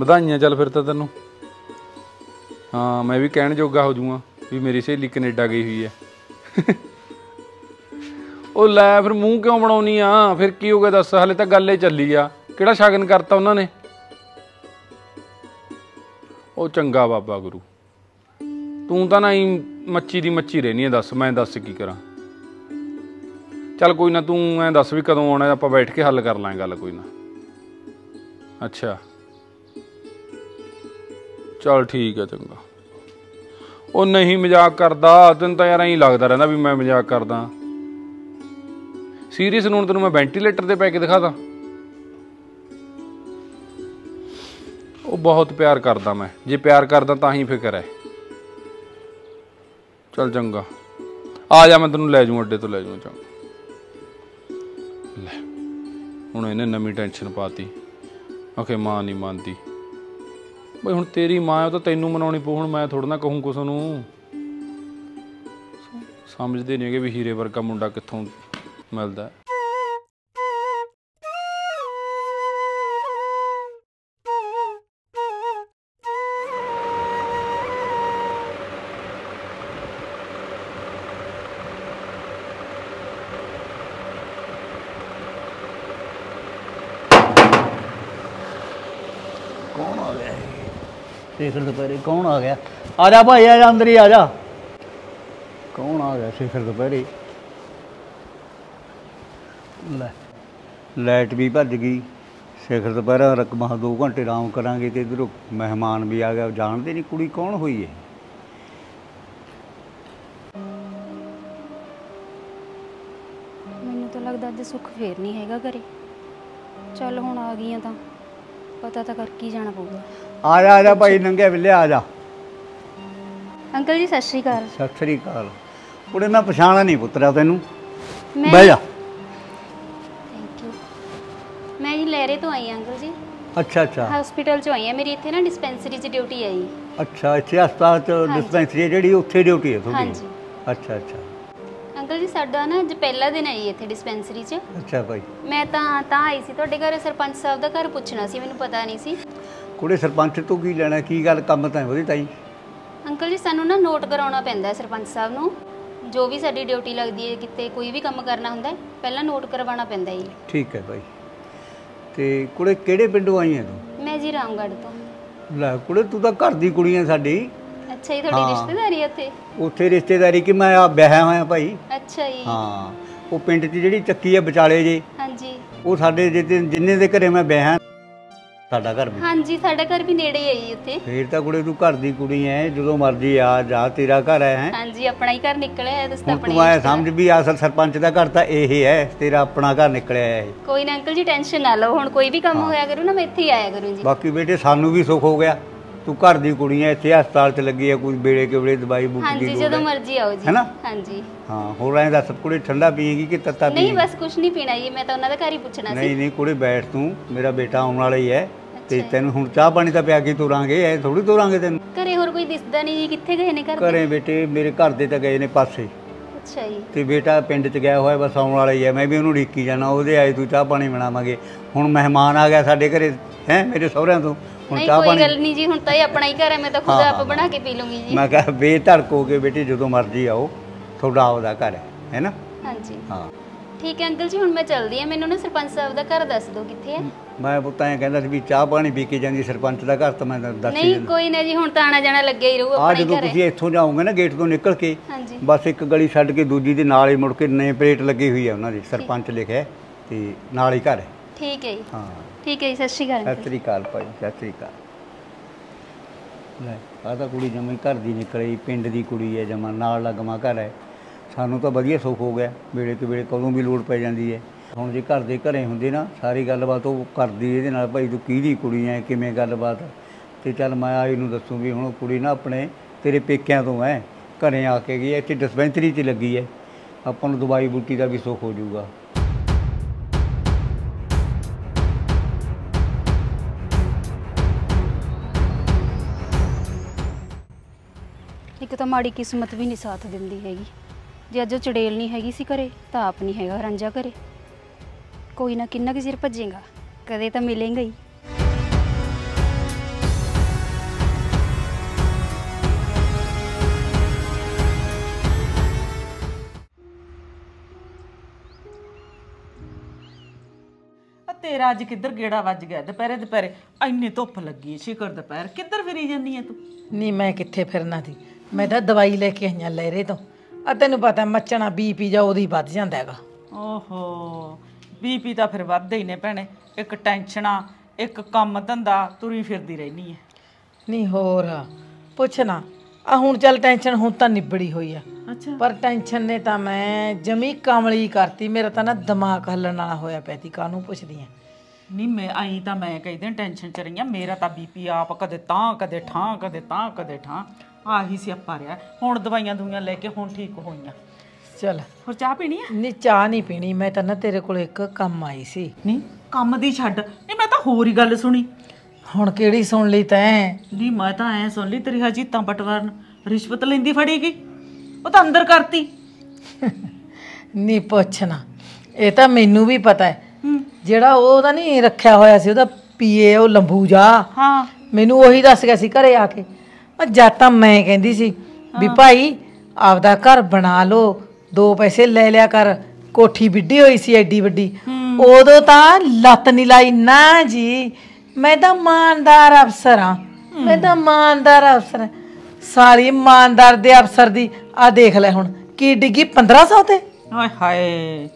ਵਧਾਈਆਂ, ਚੱਲ ਫਿਰ ਤਾਂ ਤੈਨੂੰ। ਹਾਂ, ਮੈਂ ਵੀ ਕਹਿਣ ਜੋਗਾ ਹੋ ਜਾਊਂਗਾ ਵੀ ਮੇਰੀ ਸਹੇਲੀ ਕੈਨੇਡਾ ਗਈ ਹੋਈ ਹੈ। ਉਹ ਲੈ ਫਿਰ ਮੂੰਹ ਕਿਉਂ ਬਣਾਉਣੀ ਆ? ਫਿਰ ਕੀ ਹੋ ਗਿਆ ਦੱਸ? ਹਲੇ ਤਾਂ ਗੱਲ ਹੀ ਚੱਲੀ ਆ। ਕਿਹੜਾ ਸ਼ਗਨ ਕਰਤਾ ਉਹਨਾਂ ਨੇ? ਉਹ ਚੰਗਾ ਬਾਬਾ ਗੁਰੂ। ਤੂੰ ਤਾਂ ਨਾ ਹੀ ਮੱਛੀ ਦੀ ਮੱਛੀ ਰਹਿਣੀ ਆ, ਦੱਸ ਮੈਂ ਦੱਸ ਕੀ ਕਰਾਂ। ਚੱਲ ਕੋਈ ਨਾ ਤੂੰ ਐ ਦੱਸ ਵੀ ਕਦੋਂ ਆਉਣਾ, ਆਪਾਂ ਬੈਠ ਕੇ ਹੱਲ ਕਰ ਲਾਂਗੇ ਗੱਲ ਕੋਈ ਨਾ। ਅੱਛਾ। ਚੱਲ ਠੀਕ ਹੈ ਚੰਗਾ। ਉਹ ਨਹੀਂ ਮਜ਼ਾਕ ਕਰਦਾ, ਤੈਨੂੰ ਤਾਂ ਯਾਰ ਐਂ ਲੱਗਦਾ ਰਹਿੰਦਾ ਵੀ ਮੈਂ ਮਜ਼ਾਕ ਕਰਦਾ। ਸੀਰੀਅਸ ਨੂੰ ਹੁਣ ਤੈਨੂੰ ਮੈਂ ਵੈਂਟੀਲੇਟਰ ਤੇ ਪੈ ਕੇ ਦਿਖਾਦਾ। ਉਹ ਬਹੁਤ ਪਿਆਰ ਕਰਦਾ ਮੈਂ। ਜੇ ਪਿਆਰ ਕਰਦਾ ਤਾਂ ਹੀ ਫਿਕਰ ਹੈ। ਚੱਲ ਚੰਗਾ। ਆ ਜਾ ਮੈਂ ਤੈਨੂੰ ਲੈ ਜਾਊਂ, ਅੱਡੇ ਤੋਂ ਲੈ ਜਾਊਂ ਚੰਗਾ। ਲੈ, ਹੁਣ ਇਹਨੇ ਨਵੀਂ ਟੈਨਸ਼ਨ ਪਾਤੀ। ਆਖੇ ਮਾਂ ਨਹੀਂ ਮੰਨਦੀ। ਬਈ ਹੁਣ ਤੇਰੀ ਮਾਂ ਹੈ ਉਹ ਤਾਂ ਤੈਨੂੰ ਮਨਾਉਣੀ ਪਊ, ਹੁਣ ਮੈਂ ਥੋੜਾ ਨਾ ਕਹੂੰ ਕੁਛ ਨੂੰ ਸਮਝਦੇ ਨਹੀਂ ਹੈਗੇ ਵੀ ਹੀਰੇ ਵਰਗਾ ਮੁੰਡਾ ਕਿੱਥੋਂ ਮਿਲਦਾ ਹੈ। ਕੌਣ ਆ ਗਿਆ ਸਿਖਰ ਦੁਪਹਿਰੇ ਕੌਣ ਆ ਗਿਆ? ਆ ਜਾ ਭਾਈ, ਆ ਜਾ ਅੰਦਰ ਹੀ, ਆ ਜਾ। ਕੌਣ ਆ ਗਿਆ ਸਿਖਰ ਦੁਪਹਿਰੇ? ਲੈ, ਲਾਈਟ ਵੀ ਭੱਜ ਗਈ। ਸਿਖਰ ਦੁਪਹਿਰਾ ਰਕਮਾ 2 ਘੰਟੇ ਆਰਾਮ ਕਰਾਂਗੇ ਤੇ ਇਧਰੋਂ ਮਹਿਮਾਨ ਵੀ ਆ ਗਿਆ। ਜਾਣਦੇ ਨਹੀਂ ਕੁੜੀ ਕੌਣ ਹੋਈ ਹੈ ਮੈਨੂੰ ਤਾਂ ਲੱਗਦਾ ਅੱਜ ਸੁੱਖ ਫੇਰ ਨਹੀਂ ਹੈਗਾ ਘਰੇ। ਚੱਲ ਹੁਣ ਆ ਗਈਆਂ ਤਾਂ। ਪਤਾ ਤਾਂ ਕਰ ਕੀ ਜਾਣਾ ਪਊਗਾ। ਆ ਜਾ ਆ ਜਾ ਭਾਈ ਨੰਗੇ ਵਿਲੇ ਆ ਜਾ ਅੰਕਲ ਜੀ ਸਤਿ ਸ਼੍ਰੀ ਅਕਾਲ। ਸਤਿ ਸ੍ਰੀ ਅਕਾਲ। ਕੁੜੇ ਮੈਂ ਪਛਾਣਾ ਨਹੀਂ ਪੁੱਤਰਾ ਤੈਨੂੰ। ਮੈਂ ਬਹਿ ਜਾ। ਥੈਂਕ ਯੂ ਮੈਂ ਜੀ ਲਹਿਰੇ ਤੋਂ ਆਈ ਹਾਂ ਅੰਕਲ ਜੀ। ਅੱਛਾ ਅੱਛਾ। ਹਸਪੀਟਲ ਚੋਂ ਆਈ ਹਾਂ। ਮੇਰੀ ਇੱਥੇ ਨਾ ਡਿਸਪੈਂਸਰੀ 'ਚ ਡਿਊਟੀ ਹੈ ਜੀ। ਅੱਛਾ ਇੱਥੇ ਹਸਪਤਾਲ ਚ ਡਿਸਪੈਂਸਰੀ ਜਿਹੜੀ ਉੱਥੇ ਡਿਊਟੀ ਹੈ ਤੁਹਾਡੀ। ਹਾਂਜੀ। ਅੱਛਾ ਅੱਛਾ। ਅੰਕਲ ਜੀ ਸਾਡਾ ਨਾ ਅੱਜ ਪਹਿਲਾ ਦਿਨ ਹੈ ਜੀ ਇੱਥੇ ਡਿਸਪੈਂਸਰੀ 'ਚ। ਅੱਛਾ ਭਾਈ। ਮੈਂ ਤਾਂ ਤਾਂ ਆਈ ਸੀ ਤੁਹਾਡੇ ਘਰ। ਸਰਪੰਚ ਸਾਹਿਬ ਦਾ ਘਰ ਪੁੱਛਣਾ ਸੀ ਮੈਨੂੰ ਪਤਾ ਨਹੀਂ ਸੀ। ਕੁੜੇ ਸਰਪੰਚ ਤੋਂ ਕੀ ਲੈਣਾ ਕੀ ਗੱਲ ਕੰਮ ਤਾਂ ਉਹਦੀ ਤਾਈ। ਅੰਕਲ ਜੀ ਸਾਨੂੰ ਨਾ ਨੋਟ ਕਰਾਉਣਾ ਪੈਂਦਾ ਹੈ ਸਰਪੰਚ ਸਾਹਿਬ ਨੂੰ। ਜੋ ਵੀ ਸਾਡੀ ਡਿਊਟੀ ਲੱਗਦੀ ਹੈ ਕਿਤੇ ਕੋਈ ਵੀ ਕੰਮ ਕਰਨਾ ਹੁੰਦਾ ਹੈ ਪਹਿਲਾਂ ਨੋਟ ਕਰਵਾਉਣਾ ਪੈਂਦਾ ਹੈ ਜੀ। ਠੀਕ ਹੈ ਭਾਈ ਤੇ ਕੁੜੇ ਕਿਹੜੇ ਪਿੰਡੋਂ ਆਈ ਹੈ ਤੂੰ? ਮੈਂ ਜੀ ਰਾਮਗੜ੍ਹ ਤੋਂ। ਲੈ ਕੁੜੇ ਤੂੰ ਤਾਂ ਘਰ ਦੀ ਕੁੜੀ ਹੈ ਸਾਡੀ। ਅੱਛਾ ਜੀ ਤੁਹਾਡੀ। ਰਿਸ਼ਤੇਦਾਰੀ ਹੈ ਉੱਥੇ? ਉੱਥੇ ਰਿਸ਼ਤੇਦਾਰੀ ਕਿ ਮੈਂ ਆ ਵਿਆਹਿਆ ਹੋਇਆ ਭਾਈ। ਅੱਛਾ ਜੀ। ਹਾਂ ਉਹ ਪਿੰਡ 'ਚ ਜਿਹੜੀ ਚੱਕੀ ਹੈ ਵਿਚਾਲੇ ਜੇ ਹਾਂਜੀ। ਉਹ ਸਾਡੇ ਜਿੰਨੇ ਦੇ ਘਰੇ ਮੈਂ ਵਿਆਹਿਆ ਸਾਡਾ ਘਰ ਵੀ? ਹਾਂਜੀ ਸਾਡਾ ਘਰ ਵੀ ਨੇੜੇ ਹੀ ਹੈ ਜੀ ਉੱਥੇ। ਫੇਰ ਤਾਂ ਕੁੜੇ ਤੂੰ ਘਰ ਦੀ ਕੁੜੀ ਐ ਜਦੋਂ ਮਰਜ਼ੀ ਆ ਜਾ ਤੇਰਾ ਘਰ ਹੈ ਹੈਂ। ਹਾਂਜੀ ਆਪਣਾ ਹੀ ਘਰ ਨਿਕਲਿਆ ਹੈ ਤੁਸੀਂ ਹੁਣ ਆਪਣੇ ਤੂੰ ਆਇਆ ਸਮਝ ਵੀ ਅਸਲ ਸਰਪੰਚ ਦਾ ਘਰ ਤਾਂ ਇਹ ਹੈ ਤੇਰਾ ਆਪਣਾ ਘਰ ਨਿਕਲਿਆ ਹੈ ਕੋਈ ਨਾ ਅੰਕਲ ਜੀ ਟੈਨਸ਼ਨ ਨਾ ਲਓ ਹੁਣ ਕੋਈ ਵੀ ਕੰਮ। ਹੋਇਆ ਕਰੂ ਨਾ ਮੈਂ ਇੱਥੇ ਹੀ ਆਇਆ ਕਰੂੰ ਜੀ। ਬਾਕੀ ਬੇਟੇ ਸਾਨੂੰ ਵੀ ਸੁੱਖ ਹੋ ਗਿਆ। ਤੂੰ ਘਰ ਦੀ ਕੁੜੀ ਐ ਇੱਥੇ ਹਸਪਤਾਲ 'ਚ ਲੱਗੀ ਐ ਕੋਈ ਵੇਲੇ ਕੇ ਵੇਲੇ ਦਵਾਈ ਬੂਟੀ ਦੀ ਹਾਂਜੀ ਲੋੜ ਜਦੋਂ ਮਰਜ਼ੀ ਆਓ ਜੀ। ਹੈਨਾ? ਹਾਂਜੀ। ਹਾਂ ਹੋਰ ਐਂ ਦੱਸ ਕੁੜੀ ਠੰਡਾ ਪੀਏਗੀ ਕਿ ਤੱਤਾ ਨਹੀਂ ਪੀਏਗੀ? ਬਸ ਕੁਝ ਨਹੀਂ ਪੀਣਾ ਜੀ ਮੈਂ ਤਾਂ ਉਹਨਾਂ ਦਾ ਘਰ ਹੀ ਪੁੱਛਣਾ ਸੀ। ਨਹੀਂ ਨਹੀਂ ਕੁੜੀ ਬੈਠ ਤੂੰ ਮੇਰਾ ਬੇਟਾ ਆਉਣ ਵਾਲਾ ਹੀ ਹੈ ਤੇ ਅੱਛਾ। ਤੈਨੂੰ ਹੁਣ ਚਾਹ ਪਾਣੀ ਤਾਂ ਪਿਆ ਕੇ ਤੁਰਾਂਗੇ ਐ ਥੋੜੀ ਤੁਰਾਂਗੇ ਤੈਨੂੰ। ਘਰੇ ਹੋਰ ਕੋਈ ਦਿਸਦਾ ਨਹੀਂ ਜੀ ਕਿੱਥੇ ਗਏ ਨੇ ਘਰ ਦੇ? ਘਰੇ ਬੇਟੇ ਮੇਰੇ ਘਰ ਦੇ ਤਾਂ ਗਏ ਨੇ ਪਾਸੇ। ਅੱਛਾ ਜੀ। ਤੇ ਬੇਟਾ ਪਿੰਡ 'ਚ ਗਿਆ ਹੋਇਆ ਬਸ ਆਉਣ ਵਾਲਾ ਹੀ ਹੈ ਮੈਂ ਵੀ ਉਹਨੂੰ ਢੀਕੀ ਜਾਣਾ ਉਹਦੇ ਆਏ ਤੂੰ ਚਾਹ ਪਾਣੀ ਬਣਾਵਾਂਗੇ। ਹੁਣ ਮਹਿਮਾਨ ਆ ਗਿਆ ਸਾਡੇ ਘਰੇ ਹੈ ਮੇਰੇ ਸਹੁਰਿਆਂ ਤੋਂ। ਨਹੀਂ ਚਾਹ ਕੋਈ ਗੱਲ ਨਹੀਂ ਜੀ ਹੁਣ ਤਾਂ ਇਹ ਆਪਣਾ ਹੀ ਘਰ ਹੈ ਮੈਂ ਤਾਂ ਖੁਦ ਆਪ ਬਣਾ ਕੇ ਪੀ ਲੂੰਗੀ ਜੀ। ਮੈਂ ਕਿਹਾ ਬੇਧੜਕ ਹੋ ਕੇ ਬੇਟੇ ਜਦੋਂ ਮਰਜ਼ੀ ਆਓ ਤੁਹਾਡਾ ਆਪਦਾ ਘਰ ਹੈ ਹੈ ਨਾ? ਹਾਂਜੀ। ਹਾਂ। ਠੀਕ ਹੈ ਅੰਕਲ ਜੀ ਹੁਣ ਮੈਂ ਚੱਲਦੀ ਹਾਂ ਮੈਨੂੰ ਨਾ ਸਰਪੰਚ ਸਾਹਿਬ ਦਾ ਘਰ ਦੱਸ ਦਿਓ ਕਿੱਥੇ ਹੈ। ਮੈਂ ਪੁੱਤਾਂ ਐਂ ਕਹਿੰਦਾ ਸੀ ਵੀ ਚਾਹ ਪਾਣੀ ਪੀ ਕੇ ਜਾਂਦੀ ਸਰਪੰਚ ਦਾ ਘਰ ਤਾਂ ਮੈਂ ਦੱਸ ਨਹੀਂ ਕੋਈ ਨਾ ਜੀ ਹੁਣ ਤਾਂ ਆਣਾ ਜਾਣਾ ਲੱਗਿਆ ਹੀ ਰਹੂ ਆ ਆਪਣਾ ਹੀ ਜਦੋਂ ਘਰ ਤੁਸੀਂ ਇੱਥੋਂ ਜਾਓਗੇ ਨਾ ਗੇਟ ਤੋਂ ਨਿਕਲ ਕੇ ਹਾਂਜੀ। ਬਸ ਇੱਕ ਗਲੀ ਛੱਡ ਕੇ ਦੂਜੀ ਦੇ ਨਾਲ ਹੀ ਮੁੜ ਕੇ ਨੇਮ ਪਲੇਟ ਲੱਗੀ ਹੋਈ ਹੈ ਉਹਨਾਂ ਦੀ ਸਰਪੰਚ ਲਿਖਿਆ ਤੇ ਨਾਲ ਹੀ ਘਰ ਹੈ। ਠੀਕ ਹੈ ਜੀ। ਹਾਂ। ਠੀਕ ਹੈ ਜੀ ਸਤਿ ਸ਼੍ਰੀ ਅਕਾਲ ਸਤਿ ਸ੍ਰੀ ਅਕਾਲ ਭਾਈ ਸਤਿ ਸ੍ਰੀ ਅਕਾਲ। ਲੈ ਆਹ ਤਾਂ ਕੁੜੀ ਜਮੇ ਘਰ ਦੀ ਨਿਕਲੀ ਪਿੰਡ ਦੀ ਕੁੜੀ ਹੈ ਜਮਾ ਨਾਲ ਲੱਗਮਾ ਘਰ ਹੈ। ਸਾਨੂੰ ਤਾਂ ਵਧੀਆ ਸੁੱਖ ਹੋ ਗਿਆ ਵੇਲੇ ਕਿ ਵੇਲੇ ਕਦੋਂ ਵੀ ਲੋੜ ਪੈ ਜਾਂਦੀ ਹੈ। ਹੁਣ ਜੇ ਘਰ ਦੇ ਘਰੇ ਹੁੰਦੇ ਨਾ ਸਾਰੀ ਗੱਲਬਾਤ ਉਹ ਕਰਦੀ ਇਹਦੇ ਨਾਲ ਭਾਈ ਤੂੰ ਕਿਹਦੀ ਕੁੜੀ ਹੈ ਕਿਵੇਂ ਗੱਲਬਾਤ ਤੇ ਚੱਲ ਮੈਂ ਆਈ ਨੂੰ ਦੱਸੂ ਵੀ ਹੁਣ ਕੁੜੀ ਨਾ ਆਪਣੇ ਤੇਰੇ ਪੇਕਿਆਂ ਤੋਂ ਹੈ ਘਰੇ ਆ ਕੇ ਗਈ ਹੈ ਇੱਥੇ ਡਿਸਪੈਂਸਰੀ 'ਚ ਲੱਗੀ ਹੈ। ਆਪਾਂ ਨੂੰ ਦਵਾਈ ਬੂਟੀ ਦਾ ਵੀ ਸੁੱਖ ਹੋ ਜਾਊਗਾ। ਇੱਕ ਤਾਂ ਮਾੜੀ ਕਿਸਮਤ ਵੀ ਨਹੀਂ ਸਾਥ ਦਿੰਦੀ ਹੈਗੀ। ਜੇ ਅੱਜ ਉਹ ਚੜੇਲ ਨਹੀਂ ਹੈਗੀ ਸੀ ਘਰੇ ਤਾਂ ਆਪ ਨਹੀਂ ਹੈਗਾ ਰਾਂਝਾ ਘਰੇ। ਕੋਈ ਨਾ ਕਿੰਨਾ ਕੁ ਚਿਰ ਭੱਜੇਗਾ ਕਦੇ ਤਾਂ ਮਿਲੇਗਾ ਹੀ। ਆ ਤੇਰਾ ਅੱਜ ਕਿੱਧਰ ਗੇੜਾ ਵੱਜ ਗਿਆ? ਦੁਪਹਿਰੇ ਦੁਪਹਿਰੇ ਇੰਨੀ ਧੁੱਪ ਲੱਗੀ ਹੈ, ਸ਼ਿਕਰ ਦੁਪਹਿਰ। ਕਿੱਧਰ ਫਿਰੀ ਜਾਂਦੀ ਹੈ ਤੂੰ? ਨਹੀਂ ਮੈਂ ਕਿੱਥੇ ਫਿਰਨਾ ਸੀ? ਮੈਂ ਤਾਂ ਦਵਾਈ ਲੈ ਕੇ ਆਈਆਂ ਲਹਿਰੇ ਤੋਂ। ਆ ਤੈਨੂੰ ਪਤਾ ਮੱਚਣਾ ਬੀਪੀ ਜਾ ਉਹਦੀ ਵੱਧ ਜਾਂਦਾ ਹੈਗਾ। ਓਹੋ ਬੀਪੀ ਤਾਂ ਫਿਰ ਵੱਧਦੇ ਹੀ ਨੇ ਭੈਣੇ। ਇੱਕ ਟੈਨਸ਼ਨਾਂ ਇੱਕ ਕੰਮ ਧੰਦਾ ਤੁਰੀ ਫਿਰਦੀ ਰਹਿਣੀ ਹੈ ਨਹੀਂ ਹੋਰ ਪੁੱਛਣਾ ਆ ਹੁਣ ਚੱਲ ਟੈਨਸ਼ਨ ਹੁਣ ਤਾਂ ਨਿਬੜੀ ਹੋਈ ਆ। ਅੱਛਾ। ਪਰ ਟੈਨਸ਼ਨ ਨੇ ਤਾਂ ਮੈਂ ਜਮੀ ਕਮਲੀ ਕਰਤੀ ਮੇਰਾ ਤਾਂ ਨਾ ਦਿਮਾਗ ਹੱਲਣ ਵਾਲਾ ਹੋਇਆ ਪਿਆ ਤੀ ਕਾਹਨੂੰ ਪੁੱਛਦੀ ਆ। ਨਹੀਂ ਮੈਂ ਆਈ ਤਾਂ ਮੈਂ ਕਈ ਦਿਨ ਟੈਨਸ਼ਨ ਚ ਰਹੀ ਹਾਂ ਮੇਰਾ ਤਾਂ ਬੀਪੀ ਆਪ ਕਦੇ ਤਾਂ ਕਦੇ ਠਾਂ ਕਦੇ ਤਾਂ ਕਦੇ ਠਾਂ। ਆਹੀ ਸਿਆਪਾ ਰਿਹਾ। ਹੁਣ ਦਵਾਈਆਂ ਦੁਈਆਂ ਲੈ ਕੇ ਹੁਣ ਠੀਕ ਹੋਈਆਂ। ਚੱਲ। ਹੋਰ ਚਾਹ ਪੀਣੀ ਹੈ ਨਹੀਂ ਚਾਹ ਨਹੀਂ ਪੀਣੀ। ਮੈਂ ਤਾਂ ਨਾ ਤੇਰੇ ਕੋਲ ਇੱਕ ਕੰਮ ਆਈ ਸੀ। ਨਹੀਂ ਕੰਮ ਦੀ ਛੱਡ। ਨਹੀਂ ਮੈਂ ਤਾਂ ਹੋਰ ਹੀ ਗੱਲ ਸੁਣੀ। ਹੁਣ ਕਿਹੜੀ ਸੁਣ ਲਈ ਤੈਂ? ਨਹੀਂ ਮੈਂ ਤਾਂ ਐ ਸੁਣ ਲਈ ਤੇਰੀ ਹਜੀਤਾਂ ਪਟਵਾਰਨ ਰਿਸ਼ਵਤ ਲੈਂਦੀ ਫੜੀ ਗਈ। ਉਹ ਤਾਂ ਅੰਦਰ ਕਰਤੀ। ਨਹੀਂ ਪੁੱਛਣਾ ਇਹ ਤਾਂ ਮੈਨੂੰ ਵੀ ਪਤਾ ਹੈ। ਜਿਹੜਾ ਉਹਦਾ ਨਹੀਂ ਰੱਖਿਆ ਹੋਇਆ ਸੀ ਉਹਦਾ ਪੀਏ ਉਹ ਲੰਬੂਜਾ ਹਾਂ। ਮੈਨੂੰ ਉਹੀ ਦੱਸ ਗਿਆ ਸੀ ਘਰੇ ਆ ਕੇ। ਆ ਜਦ ਤਾਂ ਮੈਂ ਕਹਿੰਦੀ ਸੀ ਵੀ ਭਾਈ ਆਪਦਾ ਘਰ ਬਣਾ ਲਓ ਦੋ ਪੈਸੇ ਲੈ ਲਿਆ ਕਰ। ਕੋਠੀ ਵਿੱਢੀ ਹੋਈ ਸੀ ਐਡੀ ਵੱਡੀ। ਉਦੋਂ ਤਾਂ ਲੱਤ ਨਹੀਂ ਲਾਈ। ਨਾ ਜੀ ਮੈਂ ਤਾਂ ਇਮਾਨਦਾਰ ਅਫਸਰ ਆ ਮੈਂ ਤਾਂ ਇਮਾਨਦਾਰ ਅਫਸਰ ਆਂ। ਸਾਰੀ ਇਮਾਨਦਾਰ ਦੇ ਅਫਸਰ ਦੀ ਆ ਦੇਖ ਲੈ ਹੁਣ ਕੀ ਡਿੱਗੀ 1500 ਤੇ? ਹਾਏ ਹਾਏ।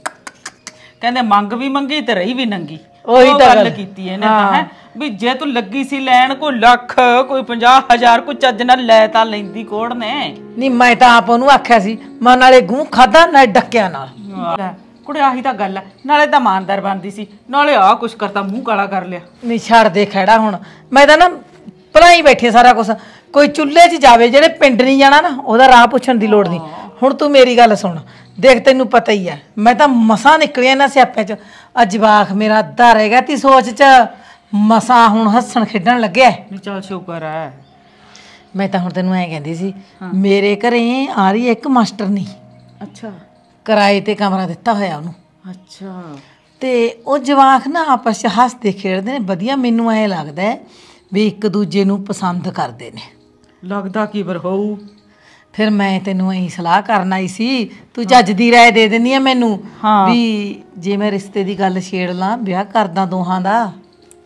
ਕਹਿੰਦੇ ਮੰਗ ਵੀ ਮੰਗੀ ਤੇ ਰਹੀ ਵੀ ਨੰਗੀ। ਉਹੀ ਤਾਂ ਗੱਲ। ਕੀਤੀ ਇਹਨੇ ਤਾਂ ਹੈ। ਵੀ ਜੇ ਤੂੰ ਲੱਗੀ ਸੀ ਲੈਣ ਕੋਈ ਲੱਖ ਕੋਈ 50000 ਕੋਈ ਚੱਜ ਨਾਲ ਲੈ ਤਾਂ ਲੈਂਦੀ ਕੋੜ ਨੇ? ਨਹੀਂ ਮੈਂ ਤਾਂ ਆਪ ਉਹਨੂੰ ਆਖਿਆ ਸੀ ਮੈਂ ਨਾਲੇ ਗੂੰ ਖਾਦਾ ਨਾ ਡੱਕਿਆ ਨਾਲ। ਕੁੜੇ ਆਹੀ ਤਾਂ ਗੱਲ ਹੈ ਨਾਲੇ ਤਾਂ ਇਮਾਨਦਾਰ ਬਣਦੀ ਸੀ ਨਾਲੇ ਆ ਕੁਛ ਕਰਤਾ ਮੂੰਹ ਕਾਲਾ ਕਰ ਲਿਆ। ਨਹੀਂ ਛੱਡ ਦੇ ਖੜਾ ਹੁਣ। ਮੈਂ ਤਾਂ ਨਾ ਭਲਾਈ ਬੈਠੀ ਸਾਰਾ ਕੁਝ ਕੋਈ ਚੁੱਲ੍ਹੇ 'ਚ ਜਾਵੇ ਜਿਹੜੇ ਪਿੰਡ ਨਹੀਂ ਜਾਣਾ ਨਾ ਉਹਦਾ ਰਾਹ ਪੁੱਛਣ ਦੀ ਲੋੜ ਨਹੀਂ। ਹੁਣ ਤੂੰ ਮੇਰੀ ਗੱਲ ਸੁਣ। ਦੇਖ ਤੈਨੂੰ ਪਤਾ ਹੀ ਹੈ ਮੈਂ ਤਾਂ ਮਸਾਂ ਨਿਕਲਿਆ ਨਾ ਸਿਆਪੇ 'ਚ। ਆ ਜਵਾਖ ਮੇਰਾ ਅੱਧਾ ਰਹਿ ਗਿਆ ਤੀ ਸੋਚ 'ਚ। ਮਸਾਂ ਹੁਣ ਹੱਸਣ ਖੇਡਣ ਲੱਗਿਆ ਨਹੀਂ ਚੱਲ ਸ਼ੁਕਰ ਹੈ ਮੈਂ ਤਾਂ ਹੁਣ ਤੈਨੂੰ ਐਂ ਕਹਿੰਦੀ ਸੀ ਮੇਰੇ ਘਰੇ ਆ ਰਹੀ ਹੈ ਇੱਕ ਮਾਸਟਰ ਨਹੀਂ ਅੱਛਾ। ਕਿਰਾਏ ਤੇ ਕਮਰਾ ਦਿੱਤਾ ਹੋਇਆ ਉਹਨੂੰ। ਅੱਛਾ। ਤੇ ਉਹ ਜਵਾਕ ਨਾ ਆਪਸ ਚ ਹੱਸਦੇ ਖੇਡਦੇ ਨੇ ਵਧੀਆ ਮੈਨੂੰ ਐ ਲੱਗਦਾ ਵੀ ਇੱਕ ਦੂਜੇ ਨੂੰ ਪਸੰਦ ਕਰਦੇ ਨੇ। ਲੱਗਦਾ ਕੀ ਬਰ ਹੋਊ? ਫਿਰ ਮੈਂ ਤੈਨੂੰ ਐਂ ਸਲਾਹ ਕਰਨ ਆਈ ਸੀ ਤੂੰ ਜੱਜ ਦੀ ਰਾਏ ਦੇ ਦਿੰਦੀ ਆ ਮੈਨੂੰ ਵੀ ਜੇ ਮੈਂ ਰਿਸ਼ਤੇ ਦੀ ਗੱਲ ਛੇੜ ਲਾਂ ਵਿਆਹ ਕਰਦਾ ਦੋਹਾਂ ਦਾ।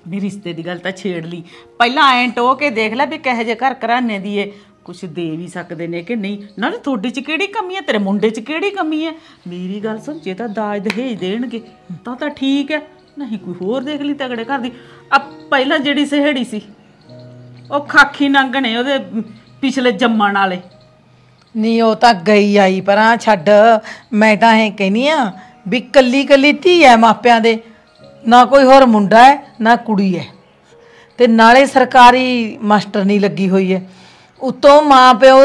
ਵੀ ਰਿਸ਼ਤੇ ਦੀ ਗੱਲ ਤਾਂ ਛੇੜ ਲਈ। ਪਹਿਲਾਂ ਐਂ ਟੋ ਕੇ ਦੇਖ ਲੈ ਵੀ ਕਹੇ ਜੇ ਘਰ ਘਰਾਨੇ ਦੀ ਏ। ਕੁਛ ਦੇ ਵੀ ਸਕਦੇ ਨੇ ਕਿ ਨਹੀਂ। ਨਾਲੇ ਤੁਹਾਡੇ 'ਚ ਕਿਹੜੀ ਕਮੀ ਹੈ ਤੇਰੇ ਮੁੰਡੇ 'ਚ ਕਿਹੜੀ ਕਮੀ ਹੈ ਮੇਰੀ ਗੱਲ ਸੁਣ ਜੇ ਤਾਂ ਦਾਜ ਦਹੇਜ ਦੇਣਗੇ ਤਾਂ ਤਾਂ ਠੀਕ ਹੈ ਨਹੀਂ ਕੋਈ ਹੋਰ ਦੇਖ ਲਈ ਤਗੜੇ ਘਰ ਦੀ। ਆ ਪਹਿਲਾਂ ਜਿਹੜੀ ਸਹੇੜੀ ਸੀ ਉਹ ਖਾਖੀ ਨੰਗਣੇ ਉਹਦੇ ਪਿਛਲੇ ਜੰਮਣ ਵਾਲੇ। ਨਹੀਂ ਉਹ ਤਾਂ ਗਈ ਆਈ ਪਰਾਂ ਛੱਡ ਮੈਂ ਤਾਂ ਐ ਕਹਿੰਨੀ ਆ ਵੀ ਕੱਲੀ ਕੱਲੀ ਧੀ ਐ ਮਾਪਿਆਂ ਦੇ ਨਾ ਕੋਈ ਹੋਰ ਮੁੰਡਾ ਹੈ ਨਾ ਕੁੜੀ ਹੈ ਤੇ ਨਾਲੇ ਸਰਕਾਰੀ ਮਾਸਟਰ ਨਹੀਂ ਲੱਗੀ ਹੋਈ ਹੈ ਉਤੋਂ ਮਾਂ ਪਿਓ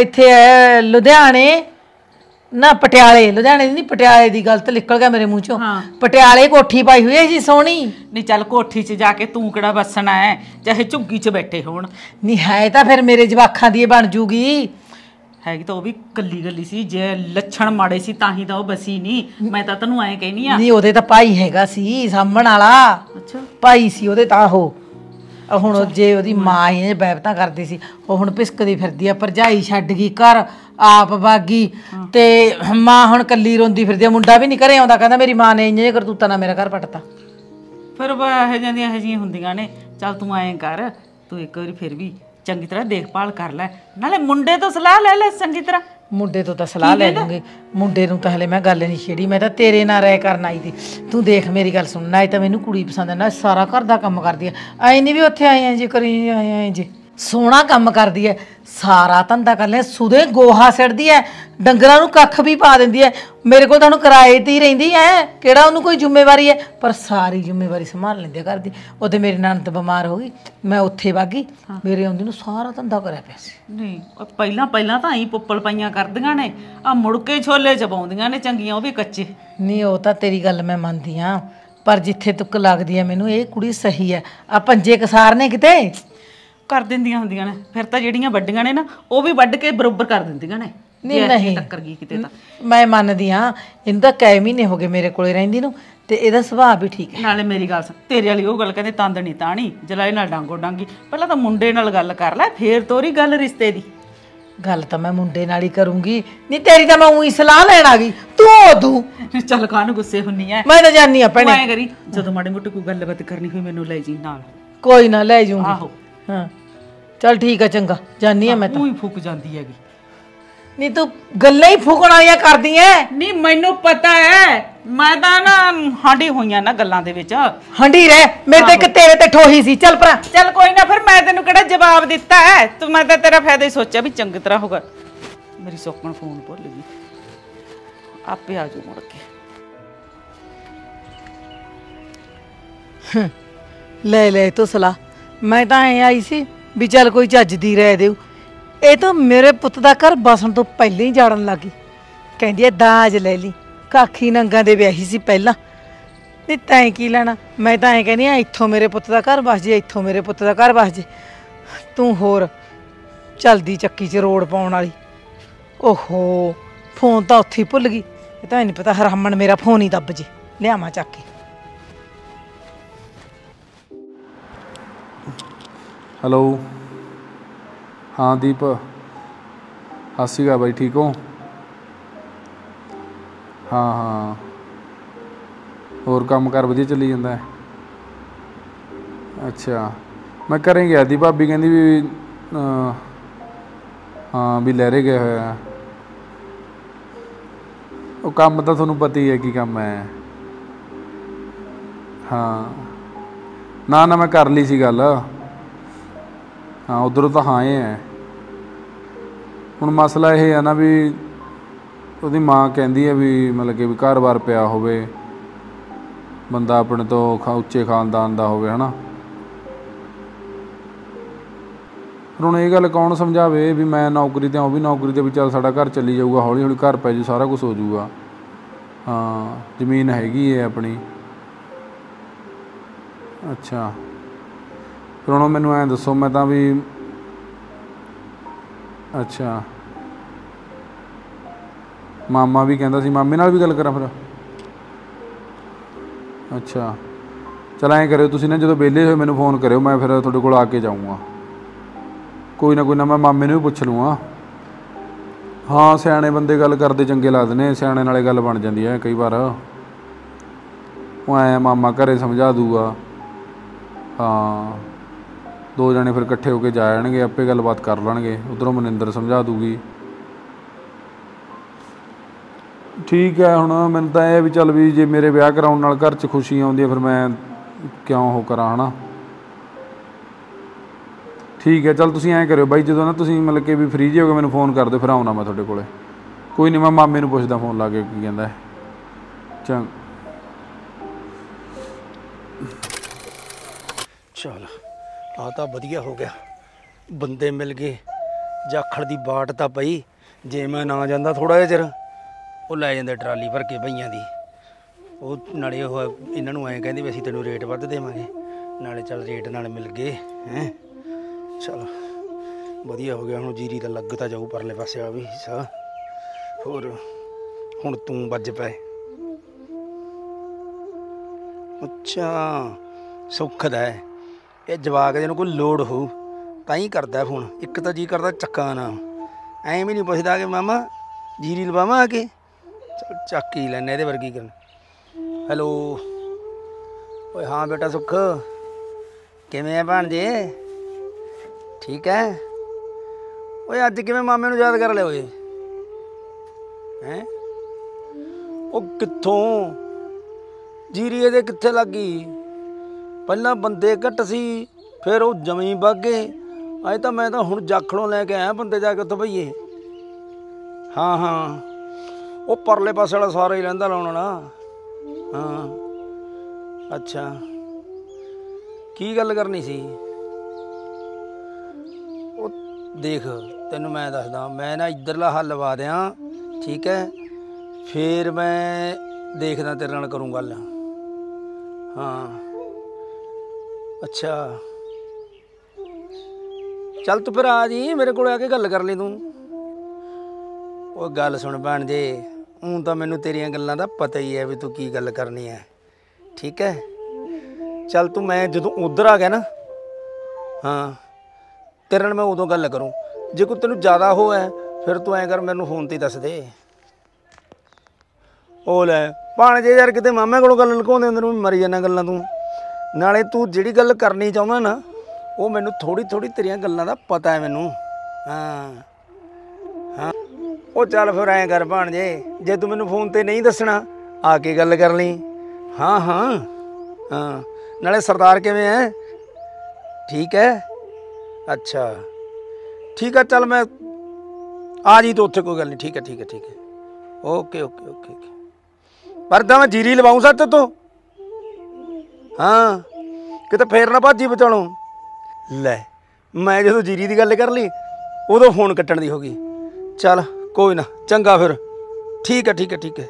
ਇੱਥੇ ਹੈ ਲੁਧਿਆਣੇ ਨਾ ਪਟਿਆਲੇ ਲੁਧਿਆਣੇ ਦੀ ਨਹੀਂ ਪਟਿਆਲੇ ਦੀ ਗਲਤ ਨਿਕਲ ਗਿਆ ਮੇਰੇ ਮੂੰਹ ਚੋਂ। ਪਟਿਆਲੇ ਕੋਠੀ ਪਾਈ ਹੋਈ ਹੈ ਜੀ ਸੋਹਣੀ। ਨਹੀਂ ਚੱਲ ਕੋਠੀ 'ਚ ਜਾ ਕੇ ਤੂੰ ਕਿਹੜਾ ਵਸਣਾ ਹੈ ਚਾਹੇ ਝੁੱਗੀ 'ਚ ਬੈਠੇ ਹੋਣ। ਨਹੀਂ ਹੈ ਤਾਂ ਫਿਰ ਮੇਰੇ ਜਵਾਖਾਂ ਦੀ ਇਹ ਬਣ ਜੂਗੀ। ਹੈਗੀ ਤਾਂ ਉਹ ਵੀ ਕੱਲੀ ਗੱਲੀ ਸੀ ਜੇ ਲੱਛਣ ਮਾੜੇ ਸੀ ਤਾਂ ਹੀ ਤਾਂ ਉਹ ਬਸੀ ਨਹੀਂ। ਮੈਂ ਤਾਂ ਤੈਨੂੰ ਐਂ ਕਹਿਨੀ ਆ। ਨਹੀਂ ਉਹਦੇ ਤਾਂ ਭਾਈ ਹੈਗਾ ਸੀ ਸਾਂਭਣ ਵਾਲਾ। ਅੱਛਾ। ਭਾਈ ਸੀ ਉਹਦੇ ਤਾਂ ਉਹ। ਹੁਣ ਉਹ ਜੇ ਉਹਦੀ ਮਾਂ ਹੀ ਇਹ ਬੈਬਤਾਂ ਕਰਦੀ ਸੀ ਉਹ ਹੁਣ ਪਿਸਕਦੀ ਫਿਰਦੀ ਆ ਭਰਜਾਈ ਛੱਡ ਗਈ ਘਰ ਆਪ ਬਾਗੀ। ਤੇ ਮਾਂ ਹੁਣ ਕੱਲੀ ਰੋਂਦੀ ਫਿਰਦੀ ਆ ਮੁੰਡਾ ਵੀ ਨਹੀਂ ਘਰੇ ਆਉਂਦਾ ਕਹਿੰਦਾ ਮੇਰੀ ਮਾਂ ਨੇ ਇੰਜ ਕਰਤੂਤਾ ਨਾਲ ਮੇਰਾ ਘਰ ਪਟਤਾ। ਫਿਰ ਉਹ ਇਹੋ ਜਿਹੀਆਂ ਇਹੋ ਜਿਹੀਆਂ ਹੁੰਦੀਆਂ ਨੇ। ਚੱਲ ਤੂੰ ਐਂ ਕਰ ਤੂੰ ਇੱਕ ਵਾਰੀ ਫਿਰ ਵੀ ਚੰਗੀ ਤਰ੍ਹਾਂ ਦੇਖਭਾਲ ਕਰ ਲੈ। ਨਾਲੇ ਮੁੰਡੇ ਤੋਂ ਸਲਾਹ ਲੈ ਲੈ ਚੰਗੀ ਤਰ੍ਹਾਂ। ਮੁੰਡੇ ਤੋਂ ਤਾਂ ਸਲਾਹ ਲੈ ਲੂੰਗੀ। ਮੁੰਡੇ ਨੂੰ ਤਾਂ ਹਲੇ ਮੈਂ ਗੱਲ ਨਹੀਂ ਛੇੜੀ। ਮੈਂ ਤਾਂ ਤੇਰੇ ਨਾਲ ਰਹਿ ਕਰਨ ਆਈ ਸੀ। ਤੂੰ ਦੇਖ ਮੇਰੀ ਗੱਲ ਸੁਣ। ਨਾ ਇਹ ਤਾਂ ਮੈਨੂੰ ਕੁੜੀ ਪਸੰਦ ਨਾ ਸਾਰਾ ਘਰ ਦਾ ਕੰਮ ਕਰਦੀ ਹੈ ਐ ਨਹੀਂ ਵੀ ਉੱਥੇ ਆਏ ਆ ਜੀ ਕਰੀ ਆਏ ਆ ਜੀ। ਸੋਹਣਾ ਕੰਮ ਕਰਦੀ ਹੈ ਸਾਰਾ ਧੰਦਾ ਕਰ ਲਿਆ ਸੁਦੇ ਗੋਹਾ ਸਿੜਦੀ ਹੈ ਡੰਗਰਾਂ ਨੂੰ ਕੱਖ ਵੀ ਪਾ ਦਿੰਦੀ ਹੈ ਮੇਰੇ ਕੋਲ ਤਾਂ ਉਹਨੂੰ ਕਿਰਾਏ ਤੇ ਹੀ ਰਹਿੰਦੀ ਹੈ ਕਿਹੜਾ ਉਹਨੂੰ ਕੋਈ ਜ਼ਿੰਮੇਵਾਰੀ ਹੈ ਪਰ ਸਾਰੀ ਜ਼ਿੰਮੇਵਾਰੀ ਸੰਭਾਲ ਲੈਂਦੀ ਹੈ ਘਰ ਦੀ। ਉਹਦੇ ਮੇਰੀ ਨਣਦ ਬਿਮਾਰ ਹੋ ਗਈ ਮੈਂ ਉੱਥੇ ਵਾਗੀ ਮੇਰੇ ਆਉਂਦੀ ਨੂੰ ਸਾਰਾ ਧੰਦਾ ਕਰਿਆ ਪਿਆ ਸੀ। ਨਹੀਂ ਪਹਿਲਾਂ ਪਹਿਲਾਂ ਤਾਂ ਐਂ ਪੁੱਪਲ ਪਾਈਆਂ ਕਰਦੀਆਂ ਨੇ ਆ ਮੁੜ ਕੇ ਛੋਲੇ ਚਬਾਉਂਦੀਆਂ ਨੇ ਚੰਗੀਆਂ ਉਹ ਵੀ ਕੱਚੇ। ਨਹੀਂ ਉਹ ਤਾਂ ਤੇਰੀ ਗੱਲ ਮੈਂ ਮੰਨਦੀ ਆ ਪਰ ਜਿੱਥੇ ਤੁੱਕ ਲੱਗਦੀ ਆ ਮੈਨੂੰ ਇਹ ਕੁੜੀ ਸਹੀ ਆ ਆ ਪੰਜੇ ਕਸਾਰ ਨੇ ਕਿਤੇ? ਕਰ ਦਿੰਦੀਆਂ ਹੁੰਦੀਆਂ ਨੇ। ਫਿਰ ਤਾਂ ਜਿਹੜੀਆਂ ਵੱਡੀਆਂ ਨੇ ਨਾ ਉਹ ਵੀ ਵੱਢ ਕੇ ਬਰੋਬਰ ਕਰ ਦਿੰਦੀਆਂ ਨੇ। ਨਹੀਂ, ਨਹੀਂ। ਟੱਕਰ ਗਈ ਕਿਤੇ ਤਾਂ। ਮੈਂ ਮੰਨਦੀ ਆ ਇਹਨੂੰ ਤਾਂ ਕਈ ਮਹੀਨੇ ਹੋ ਗਏ ਮੇਰੇ ਕੋਲੇ ਰਹਿੰਦੀ ਨੂੰ ਤੇ ਇਹਦਾ ਸੁਭਾਅ ਵੀ ਠੀਕ ਹੈ। ਨਾਲੇ ਮੇਰੀ ਗੱਲ ਸੁਣ ਤੇਰੇ ਵਾਲੀ ਉਹ ਗੱਲ ਕਹਿੰਦੇ ਤੰਦ ਨਹੀਂ ਤਾਣੀ ਜਲਾਏ ਨਾਲ ਡਾਂਗੋ ਡਾਂਗੀ। ਪਹਿਲਾਂ ਤਾਂ ਮੁੰਡੇ ਨਾਲ ਗੱਲ ਕਰ ਲੈ ਫੇਰ ਤੋਰੀ ਗੱਲ ਰਿਸ਼ਤੇ ਦੀ। ਗੱਲ ਤਾਂ ਮੈਂ ਮੁੰਡੇ ਨਾਲ ਹੀ ਕਰੂੰਗੀ। ਨਹੀਂ ਤੇਰੀ ਤਾਂ ਮੈਂ ਉਹੀ ਸਲਾਹ ਲੈਣ ਆ ਗਈ। ਤੂੰ ਉਦੋਂ ਚੱਲ ਕਾਹਨ ਗੁੱਸੇ ਹੁੰਨੀ ਐ? ਮੈਂ ਤਾਂ ਜਾਨੀ ਆ ਭੈਣੇ। ਐ ਕਰੀ ਜਦੋਂ ਮਾੜੀ ਮੋਟੀ ਕੋਈ ਗੱਲਬਾਤ ਕਰਨੀ ਹੋਈ ਮੈਨੂੰ ਲੈ ਜੀ ਨਾਲ। ਕੋਈ ਨਾ ਲੈ ਜੂੰਗੀ ਆਹੋ। ਹਾਂ। ਚੱਲ ਠੀਕ ਆ ਚੰਗਾ। ਜਾਨੀ ਆ ਮੈਂ ਤਾਂ। ਤੂੰ ਹੀ ਫੁੱਕ ਜਾਂਦੀ ਹੈਗੀ। ਨਹੀਂ ਤੂੰ ਗੱਲਾਂ ਹੀ ਫੂਕਣ ਵਾਲੀਆਂ ਕਰਦੀ ਐ। ਨਹੀਂ ਮੈਨੂੰ ਪਤਾ ਹੈ ਮੈਂ ਤਾਂ ਨਾ ਹਾਂਡੀ ਹੋਈਆਂ ਨਾ ਗੱਲਾਂ ਦੇ ਵਿੱਚ। ਹੰਡੀ ਰਹਿ। ਮੇਰੇ ਤੇ ਇੱਕ ਤੇਰੇ ਤੇ ਠੋਹੀ ਸੀ। ਚੱਲ ਭਰਾ। ਚੱਲ ਕੋਈ ਨਾ ਫਿਰ ਮੈਂ ਤੈਨੂੰ ਕਿਹੜਾ ਜਵਾਬ ਦਿੱਤਾ ਹੈ ਤੂੰ ਮੈਂ ਤਾਂ ਤੇਰਾ ਫਾਇਦਾ ਹੀ ਸੋਚਿਆ ਵੀ ਚੰਗੀ ਤਰ੍ਹਾਂ ਹੋਗਾ ਮੇਰੀ ਸੋਕਣ ਫੋਨ ਭੁੱਲ ਗਈ। ਆਪੇ ਆ ਜਾਊ ਮੁੜ ਕੇ। ਲੈ ਲੈ ਤੋ ਸਲਾਹ। ਮੈਂ ਤਾਂ ਐ ਆਈ ਸੀ ਵੀ ਚੱਲ ਕੋਈ ਚੱਜ ਦੀ ਰਹਿ ਦੇਊ। ਇਹ ਤਾਂ ਮੇਰੇ ਪੁੱਤ ਦਾ ਘਰ ਬਸਣ ਤੋਂ ਪਹਿਲਾਂ ਹੀ ਜਾੜਨ ਲੱਗੀ। ਕਹਿੰਦੀ ਐ, ਦਾਜ ਲੈ ਲਈ। ਕਾਖੀ ਨੰਗਾ ਦੇ ਵਿਆਹੀ ਸੀ ਪਹਿਲਾਂ। ਨਹੀਂ ਤੈਂ ਕੀ ਲੈਣਾ? ਮੈਂ ਤਾਂ ਐ ਕਹਿੰਦੀ ਆ, ਇੱਥੋਂ ਮੇਰੇ ਪੁੱਤ ਦਾ ਘਰ ਬਸ ਜੇ, ਇੱਥੋਂ ਮੇਰੇ ਪੁੱਤ ਦਾ ਘਰ ਬਸ ਜੇ। ਤੂੰ ਹੋਰ ਚਲਦੀ ਚੱਕੀ 'ਚ ਰੋਡ ਪਾਉਣ ਵਾਲੀ। ਓਹੋ, ਫੋਨ ਤਾਂ ਉੱਥੇ ਹੀ ਭੁੱਲ ਗਈ। ਇਹ ਤਾਂ ਨਹੀਂ ਪਤਾ ਹਰਾਮਣ ਮੇਰਾ ਫੋਨ ਹੀ ਦੱਬ ਜੇ। ਲਿਆਵਾਂ ਚੱਕ ਕੇ। ਹੈਲੋ ਹਾਂ, ਦੀਪ। ਸਤਿ ਸ਼੍ਰੀ ਅਕਾਲ ਬਾਈ, ਠੀਕ ਹੋ? ਹਾਂ ਹਾਂ। ਹੋਰ ਕੰਮ ਕਰ ਵਧੀਆ ਚੱਲੀ ਜਾਂਦਾ ਅੱਛਾ। ਮੈਂ ਘਰੇ ਗਿਆ ਦੀ ਭਾਬੀ ਕਹਿੰਦੀ ਵੀ ਹਾਂ, ਵੀ ਲਹਿਰੇ ਗਿਆ ਹੋਇਆ ਉਹ ਕੰਮ ਤਾਂ ਤੁਹਾਨੂੰ ਪਤਾ ਹੀ ਹੈ ਕੀ ਕੰਮ ਹੈ। ਹਾਂ। ਨਾ ਨਾ, ਮੈਂ ਕਰ ਲਈ ਸੀ ਗੱਲ। ਹਾਂ, ਉਧਰੋਂ ਤਾਂ ਹਾਂ ਇਹ ਹੈ। ਹੁਣ ਮਸਲਾ ਇਹ ਆ ਨਾ ਵੀ ਉਹਦੀ ਮਾਂ ਕਹਿੰਦੀ ਹੈ ਵੀ ਮਤਲਬ ਕਿ ਵੀ ਘਰ-ਬਾਰ ਪਿਆ ਹੋਵੇ, ਬੰਦਾ ਆਪਣੇ ਤੋਂ ਉੱਚੇ ਖਾਨਦਾਨ ਦਾ ਹੋਵੇ, ਹਨਾ। ਹੁਣ ਇਹ ਗੱਲ ਕੌਣ ਸਮਝਾਵੇ ਵੀ ਮੈਂ ਨੌਕਰੀ ਤੇ ਆ ਉਹ ਵੀ ਨੌਕਰੀ ਤੇ ਵੀ ਚੱਲ ਸਾਡਾ ਘਰ ਚੱਲੀ ਜਾਊਗਾ ਹੌਲੀ ਹੌਲੀ ਘਰ ਪੈ ਜੂ, ਸਾਰਾ ਕੁਝ ਹੋ ਜਾਊਗਾ ਹਾਂ, ਜ਼ਮੀਨ ਹੈਗੀ ਹੈ ਆਪਣੀ। ਅੱਛਾ। ਫਿਰ ਹੁਣ ਮੈਨੂੰ ਐਂ ਦੱਸੋ, ਮੈਂ ਤਾਂ ਵੀ ਅੱਛਾ। ਮਾਮਾ ਵੀ ਕਹਿੰਦਾ ਸੀ, ਮਾਮੇ ਨਾਲ ਵੀ ਗੱਲ ਕਰਾਂ ਫਿਰ। ਅੱਛਾ। ਚਲ ਐਂ ਕਰਿਓ, ਤੁਸੀਂ ਨਾ ਜਦੋਂ ਵਿਹਲੇ ਹੋਏ ਮੈਨੂੰ ਫੋਨ ਕਰਿਓ, ਮੈਂ ਫਿਰ ਤੁਹਾਡੇ ਕੋਲ ਆ ਕੇ ਜਾਊਂਗਾ। ਕੋਈ ਨਾ ਕੋਈ ਨਾ ਮੈਂ ਮਾਮੇ ਨੂੰ ਵੀ ਪੁੱਛ ਲੂੰਗਾ ਹਾਂ, ਸਿਆਣੇ ਬੰਦੇ ਗੱਲ ਕਰਦੇ ਚੰਗੇ ਲੱਗਦੇ ਨੇ, ਸਿਆਣੇ ਨਾਲੇ ਗੱਲ ਬਣ ਜਾਂਦੀ ਹੈ ਕਈ ਵਾਰ। ਉਹ ਐਂ ਮਾਮਾ ਘਰੇ ਸਮਝਾ ਦੂਗਾ। ਹਾਂ। ਦੋ ਜਣੇ ਫਿਰ ਇਕੱਠੇ ਹੋ ਕੇ ਜਾ ਜਾਣਗੇ ਆਪੇ ਗੱਲਬਾਤ ਕਰ ਲੈਣਗੇ। ਉਧਰੋਂ ਮਨਿੰਦਰ ਸਮਝਾ ਦੂਗੀ। ਠੀਕ ਹੈ, ਹੁਣ ਮੈਨੂੰ ਤਾਂ ਇਹ ਹੈ ਵੀ ਚੱਲ ਵੀ ਜੇ ਮੇਰੇ ਵਿਆਹ ਕਰਾਉਣ ਨਾਲ ਘਰ 'ਚ ਖੁਸ਼ੀ ਆਉਂਦੀ ਹੈ, ਫਿਰ ਮੈਂ ਕਿਉਂ ਉਹ ਕਰਾਂ, ਹਨਾ? ਠੀਕ ਹੈ, ਚੱਲ ਤੁਸੀਂ ਐਂ ਕਰਿਓ ਬਾਈ, ਜਦੋਂ ਨਾ ਤੁਸੀਂ ਮਤਲਬ ਕਿ ਵੀ ਫ੍ਰੀ ਜੇ ਹੋ ਕੇ ਮੈਨੂੰ ਫੋਨ ਕਰ ਦਿਓ, ਫਿਰ ਆਉਣਾ ਮੈਂ ਤੁਹਾਡੇ ਕੋਲੇ। ਕੋਈ ਨਹੀਂ, ਮੈਂ ਮਾਮੇ ਨੂੰ ਪੁੱਛਦਾ ਫੋਨ ਲਾ ਕੇ ਕੀ ਕਹਿੰਦਾ ਹੈ। ਚੰਗ ਚਲ। ਆ ਤਾਂ ਵਧੀਆ ਹੋ ਗਿਆ। ਬੰਦੇ ਮਿਲ ਗਏ। ਜਾਖੜ ਦੀ ਬਾਟ ਤਾਂ ਪਈ। ਜੇ ਮੈਂ ਨਾ ਜਾਂਦਾ ਥੋੜਾ ਜਿਹਾ ਚਿਰ, ਉਹ ਲੈ ਜਾਂਦੇ ਟਰਾਲੀ ਭਰ ਕੇ ਬਈਆਂ ਦੀ। ਉਹ ਨਾਲੇ ਉਹ ਇਹਨਾਂ ਨੂੰ ਐਂ ਕਹਿੰਦੇ ਵੀ ਅਸੀਂ ਤੈਨੂੰ ਰੇਟ ਵੱਧ ਦੇਵਾਂਗੇ। ਨਾਲੇ ਚੱਲ ਰੇਟ ਨਾਲ ਮਿਲ ਗਏ, ਹੈ। ਚਲ, ਵਧੀਆ ਹੋ ਗਿਆ। ਹੁਣ ਜੀਰੀ ਦਾ ਲੱਗ ਤਾਂ ਜਾਊ ਪਰਲੇ ਪਾਸੇ ਆ ਵੀ ਹਿੱਸਾ। ਹੋਰ, ਹੁਣ ਤੂੰ ਵੱਜ ਪਏ ਅੱਛਾ, ਸੁੱਖ ਦਾ ਹੈ। ਇਹ ਜਵਾਕ ਜਿਹਨੂੰ ਕੋਈ ਲੋੜ ਹੋਊ, ਤਾਂ ਹੀ ਕਰਦਾ ਫੋਨ। ਇੱਕ ਤਾਂ ਜੀ ਕਰਦਾ ਚੱਕਾ ਨਾ। ਐਂ ਵੀ ਨਹੀਂ ਪੁੱਛਦਾ ਕਿ ਮਾਮਾ, ਜੀਰੀ ਲਵਾਵਾਂ ਆ ਕੇ? ਚੱਲ ਚੱਕ ਹੀ ਲੈਣੇ ਇਹਦੇ ਵਰਗੀ ਕਰਨ। ਹੈਲੋ। ਓਏ ਹਾਂ ਬੇਟਾ ਸੁੱਖ, ਕਿਵੇਂ ਆ ਭਾਣਜੇ ਠੀਕ ਹੈ ਓਏ ਅੱਜ ਕਿਵੇਂ ਮਾਮੇ ਨੂੰ ਯਾਦ ਕਰ ਲਿਆ ਓਏ? ਹੈ? ਉਹ ਕਿੱਥੋਂ? ਜੀਰੀ ਇਹਦੇ ਕਿੱਥੇ ਲੱਗੀ ਪਹਿਲਾਂ ਬੰਦੇ ਘੱਟ ਸੀ, ਫਿਰ ਉਹ ਜਮੀ ਬਾਗੇ ਅੱਜ ਤਾਂ ਮੈਂ ਤਾਂ ਹੁਣ ਜਾਖੜੋਂ ਲੈ ਕੇ ਆਇਆ ਬੰਦੇ ਜਾ ਕੇ ਉੱਥੇ ਭਈਏ ਹਾਂ ਹਾਂ। ਉਹ ਪਰਲੇ ਪਾਸੇ ਵਾਲਾ ਸਾਰਾ ਹੀ ਲੈਂਦਾ ਲਾਉਣ ਵਾਲਾ। ਹਾਂ। ਅੱਛਾ। ਕੀ ਗੱਲ ਕਰਨੀ ਸੀ? ਉਹ ਦੇਖ, ਤੈਨੂੰ ਮੈਂ ਦੱਸਦਾ, ਮੈਂ ਨਾ ਇੱਧਰਲਾ ਹੱਲ ਲਵਾ ਦਿਆਂ, ਠੀਕ ਹੈ? ਫੇਰ ਮੈਂ ਦੇਖਦਾ ਤੇਰੇ ਨਾਲ ਕਰੂੰ ਗੱਲ। ਹਾਂ। ਅੱਛਾ। ਚੱਲ ਤੂੰ ਫਿਰ ਆ ਜੀ, ਮੇਰੇ ਕੋਲ ਆ ਕੇ ਗੱਲ ਕਰ ਲਈ ਤੂੰ। ਉਹ ਗੱਲ ਸੁਣ ਬਣ ਜੇ ਹੁਣ ਤਾਂ ਮੈਨੂੰ ਤੇਰੀਆਂ ਗੱਲਾਂ ਦਾ ਪਤਾ ਹੀ ਹੈ ਵੀ ਤੂੰ ਕੀ ਗੱਲ ਕਰਨੀ ਹੈ। ਠੀਕ ਹੈ? ਚੱਲ ਤੂੰ ਮੈਂ ਜਦੋਂ ਉਧਰ ਆ ਗਿਆ ਨਾ, ਹਾਂ, ਤੇਰੇ ਨਾਲ ਮੈਂ ਉਦੋਂ ਗੱਲ ਕਰੂੰ। ਜੇ ਕੋਈ ਤੈਨੂੰ ਜ਼ਿਆਦਾ ਹੋ ਹੈ, ਫਿਰ ਤੂੰ ਐਂ ਕਰ ਮੈਨੂੰ ਫੋਨ ਤੇ ਦੱਸ ਦੇ। ਉਹ ਲੈ, ਭਾਣਜੇ ਯਾਰ ਕਿਤੇ ਮਾਮੇ ਕੋਲੋਂ ਗੱਲ ਲੁਕਾਉਂਦੇ ਹੁੰਦੇ ਨੂੰ, ਮਰੀ ਜਾਂਦਾ ਗੱਲਾਂ ਤੂੰ। ਨਾਲੇ ਤੂੰ ਜਿਹੜੀ ਗੱਲ ਕਰਨੀ ਚਾਹੁੰਦਾ ਨਾ, ਉਹ ਮੈਨੂੰ ਥੋੜੀ ਥੋੜੀ ਤੇਰੀਆਂ ਗੱਲਾਂ ਦਾ ਪਤਾ ਹੈ ਮੈਨੂੰ। ਹਾਂ। ਹਾਂ। ਉਹ ਚੱਲ ਫਿਰ ਐਂ ਕਰ ਭਾਣ ਜੇ ਜੇ ਤੂੰ ਮੈਨੂੰ ਫੋਨ ਤੇ ਨਹੀਂ ਦੱਸਣਾ, ਆ ਕੇ ਗੱਲ ਕਰ ਲਈ। ਹਾਂ ਹਾਂ। ਹਾਂ। ਨਾਲੇ ਸਰਦਾਰ ਕਿਵੇਂ ਹੈ ਠੀਕ ਹੈ ਅੱਛਾ। ਠੀਕ ਹੈ ਚੱਲ ਮੈਂ ਆ ਜੀ ਤੂੰ ਉੱਥੇ, ਕੋਈ ਗੱਲ ਨਹੀਂ ਠੀਕ ਹੈ ਠੀਕ ਹੈ ਠੀਕ ਹੈ ਓਕੇ ਓਕੇ ਓਕੇ ਓਕੇ। ਪਰ ਤਾਂ ਮੈਂ ਜੀਰੀ ਲਵਾਉਂ ਸੱਚ ਤੋਂ? ਹਾਂ, ਕਿਤੇ ਫੇਰ ਨਾ ਭਾਜੀ ਬਚਾਲੋ ਲੈ, ਮੈਂ ਜਦੋਂ ਜੀਰੀ ਦੀ ਗੱਲ ਕਰ ਲਈ, ਉਦੋਂ ਫੋਨ ਕੱਟਣ ਦੀ ਹੋ ਗਈ। ਚੱਲ, ਕੋਈ ਨਾ, ਚੰਗਾ ਫਿਰ। ਠੀਕ ਹੈ ਠੀਕ ਹੈ ਠੀਕ ਹੈ।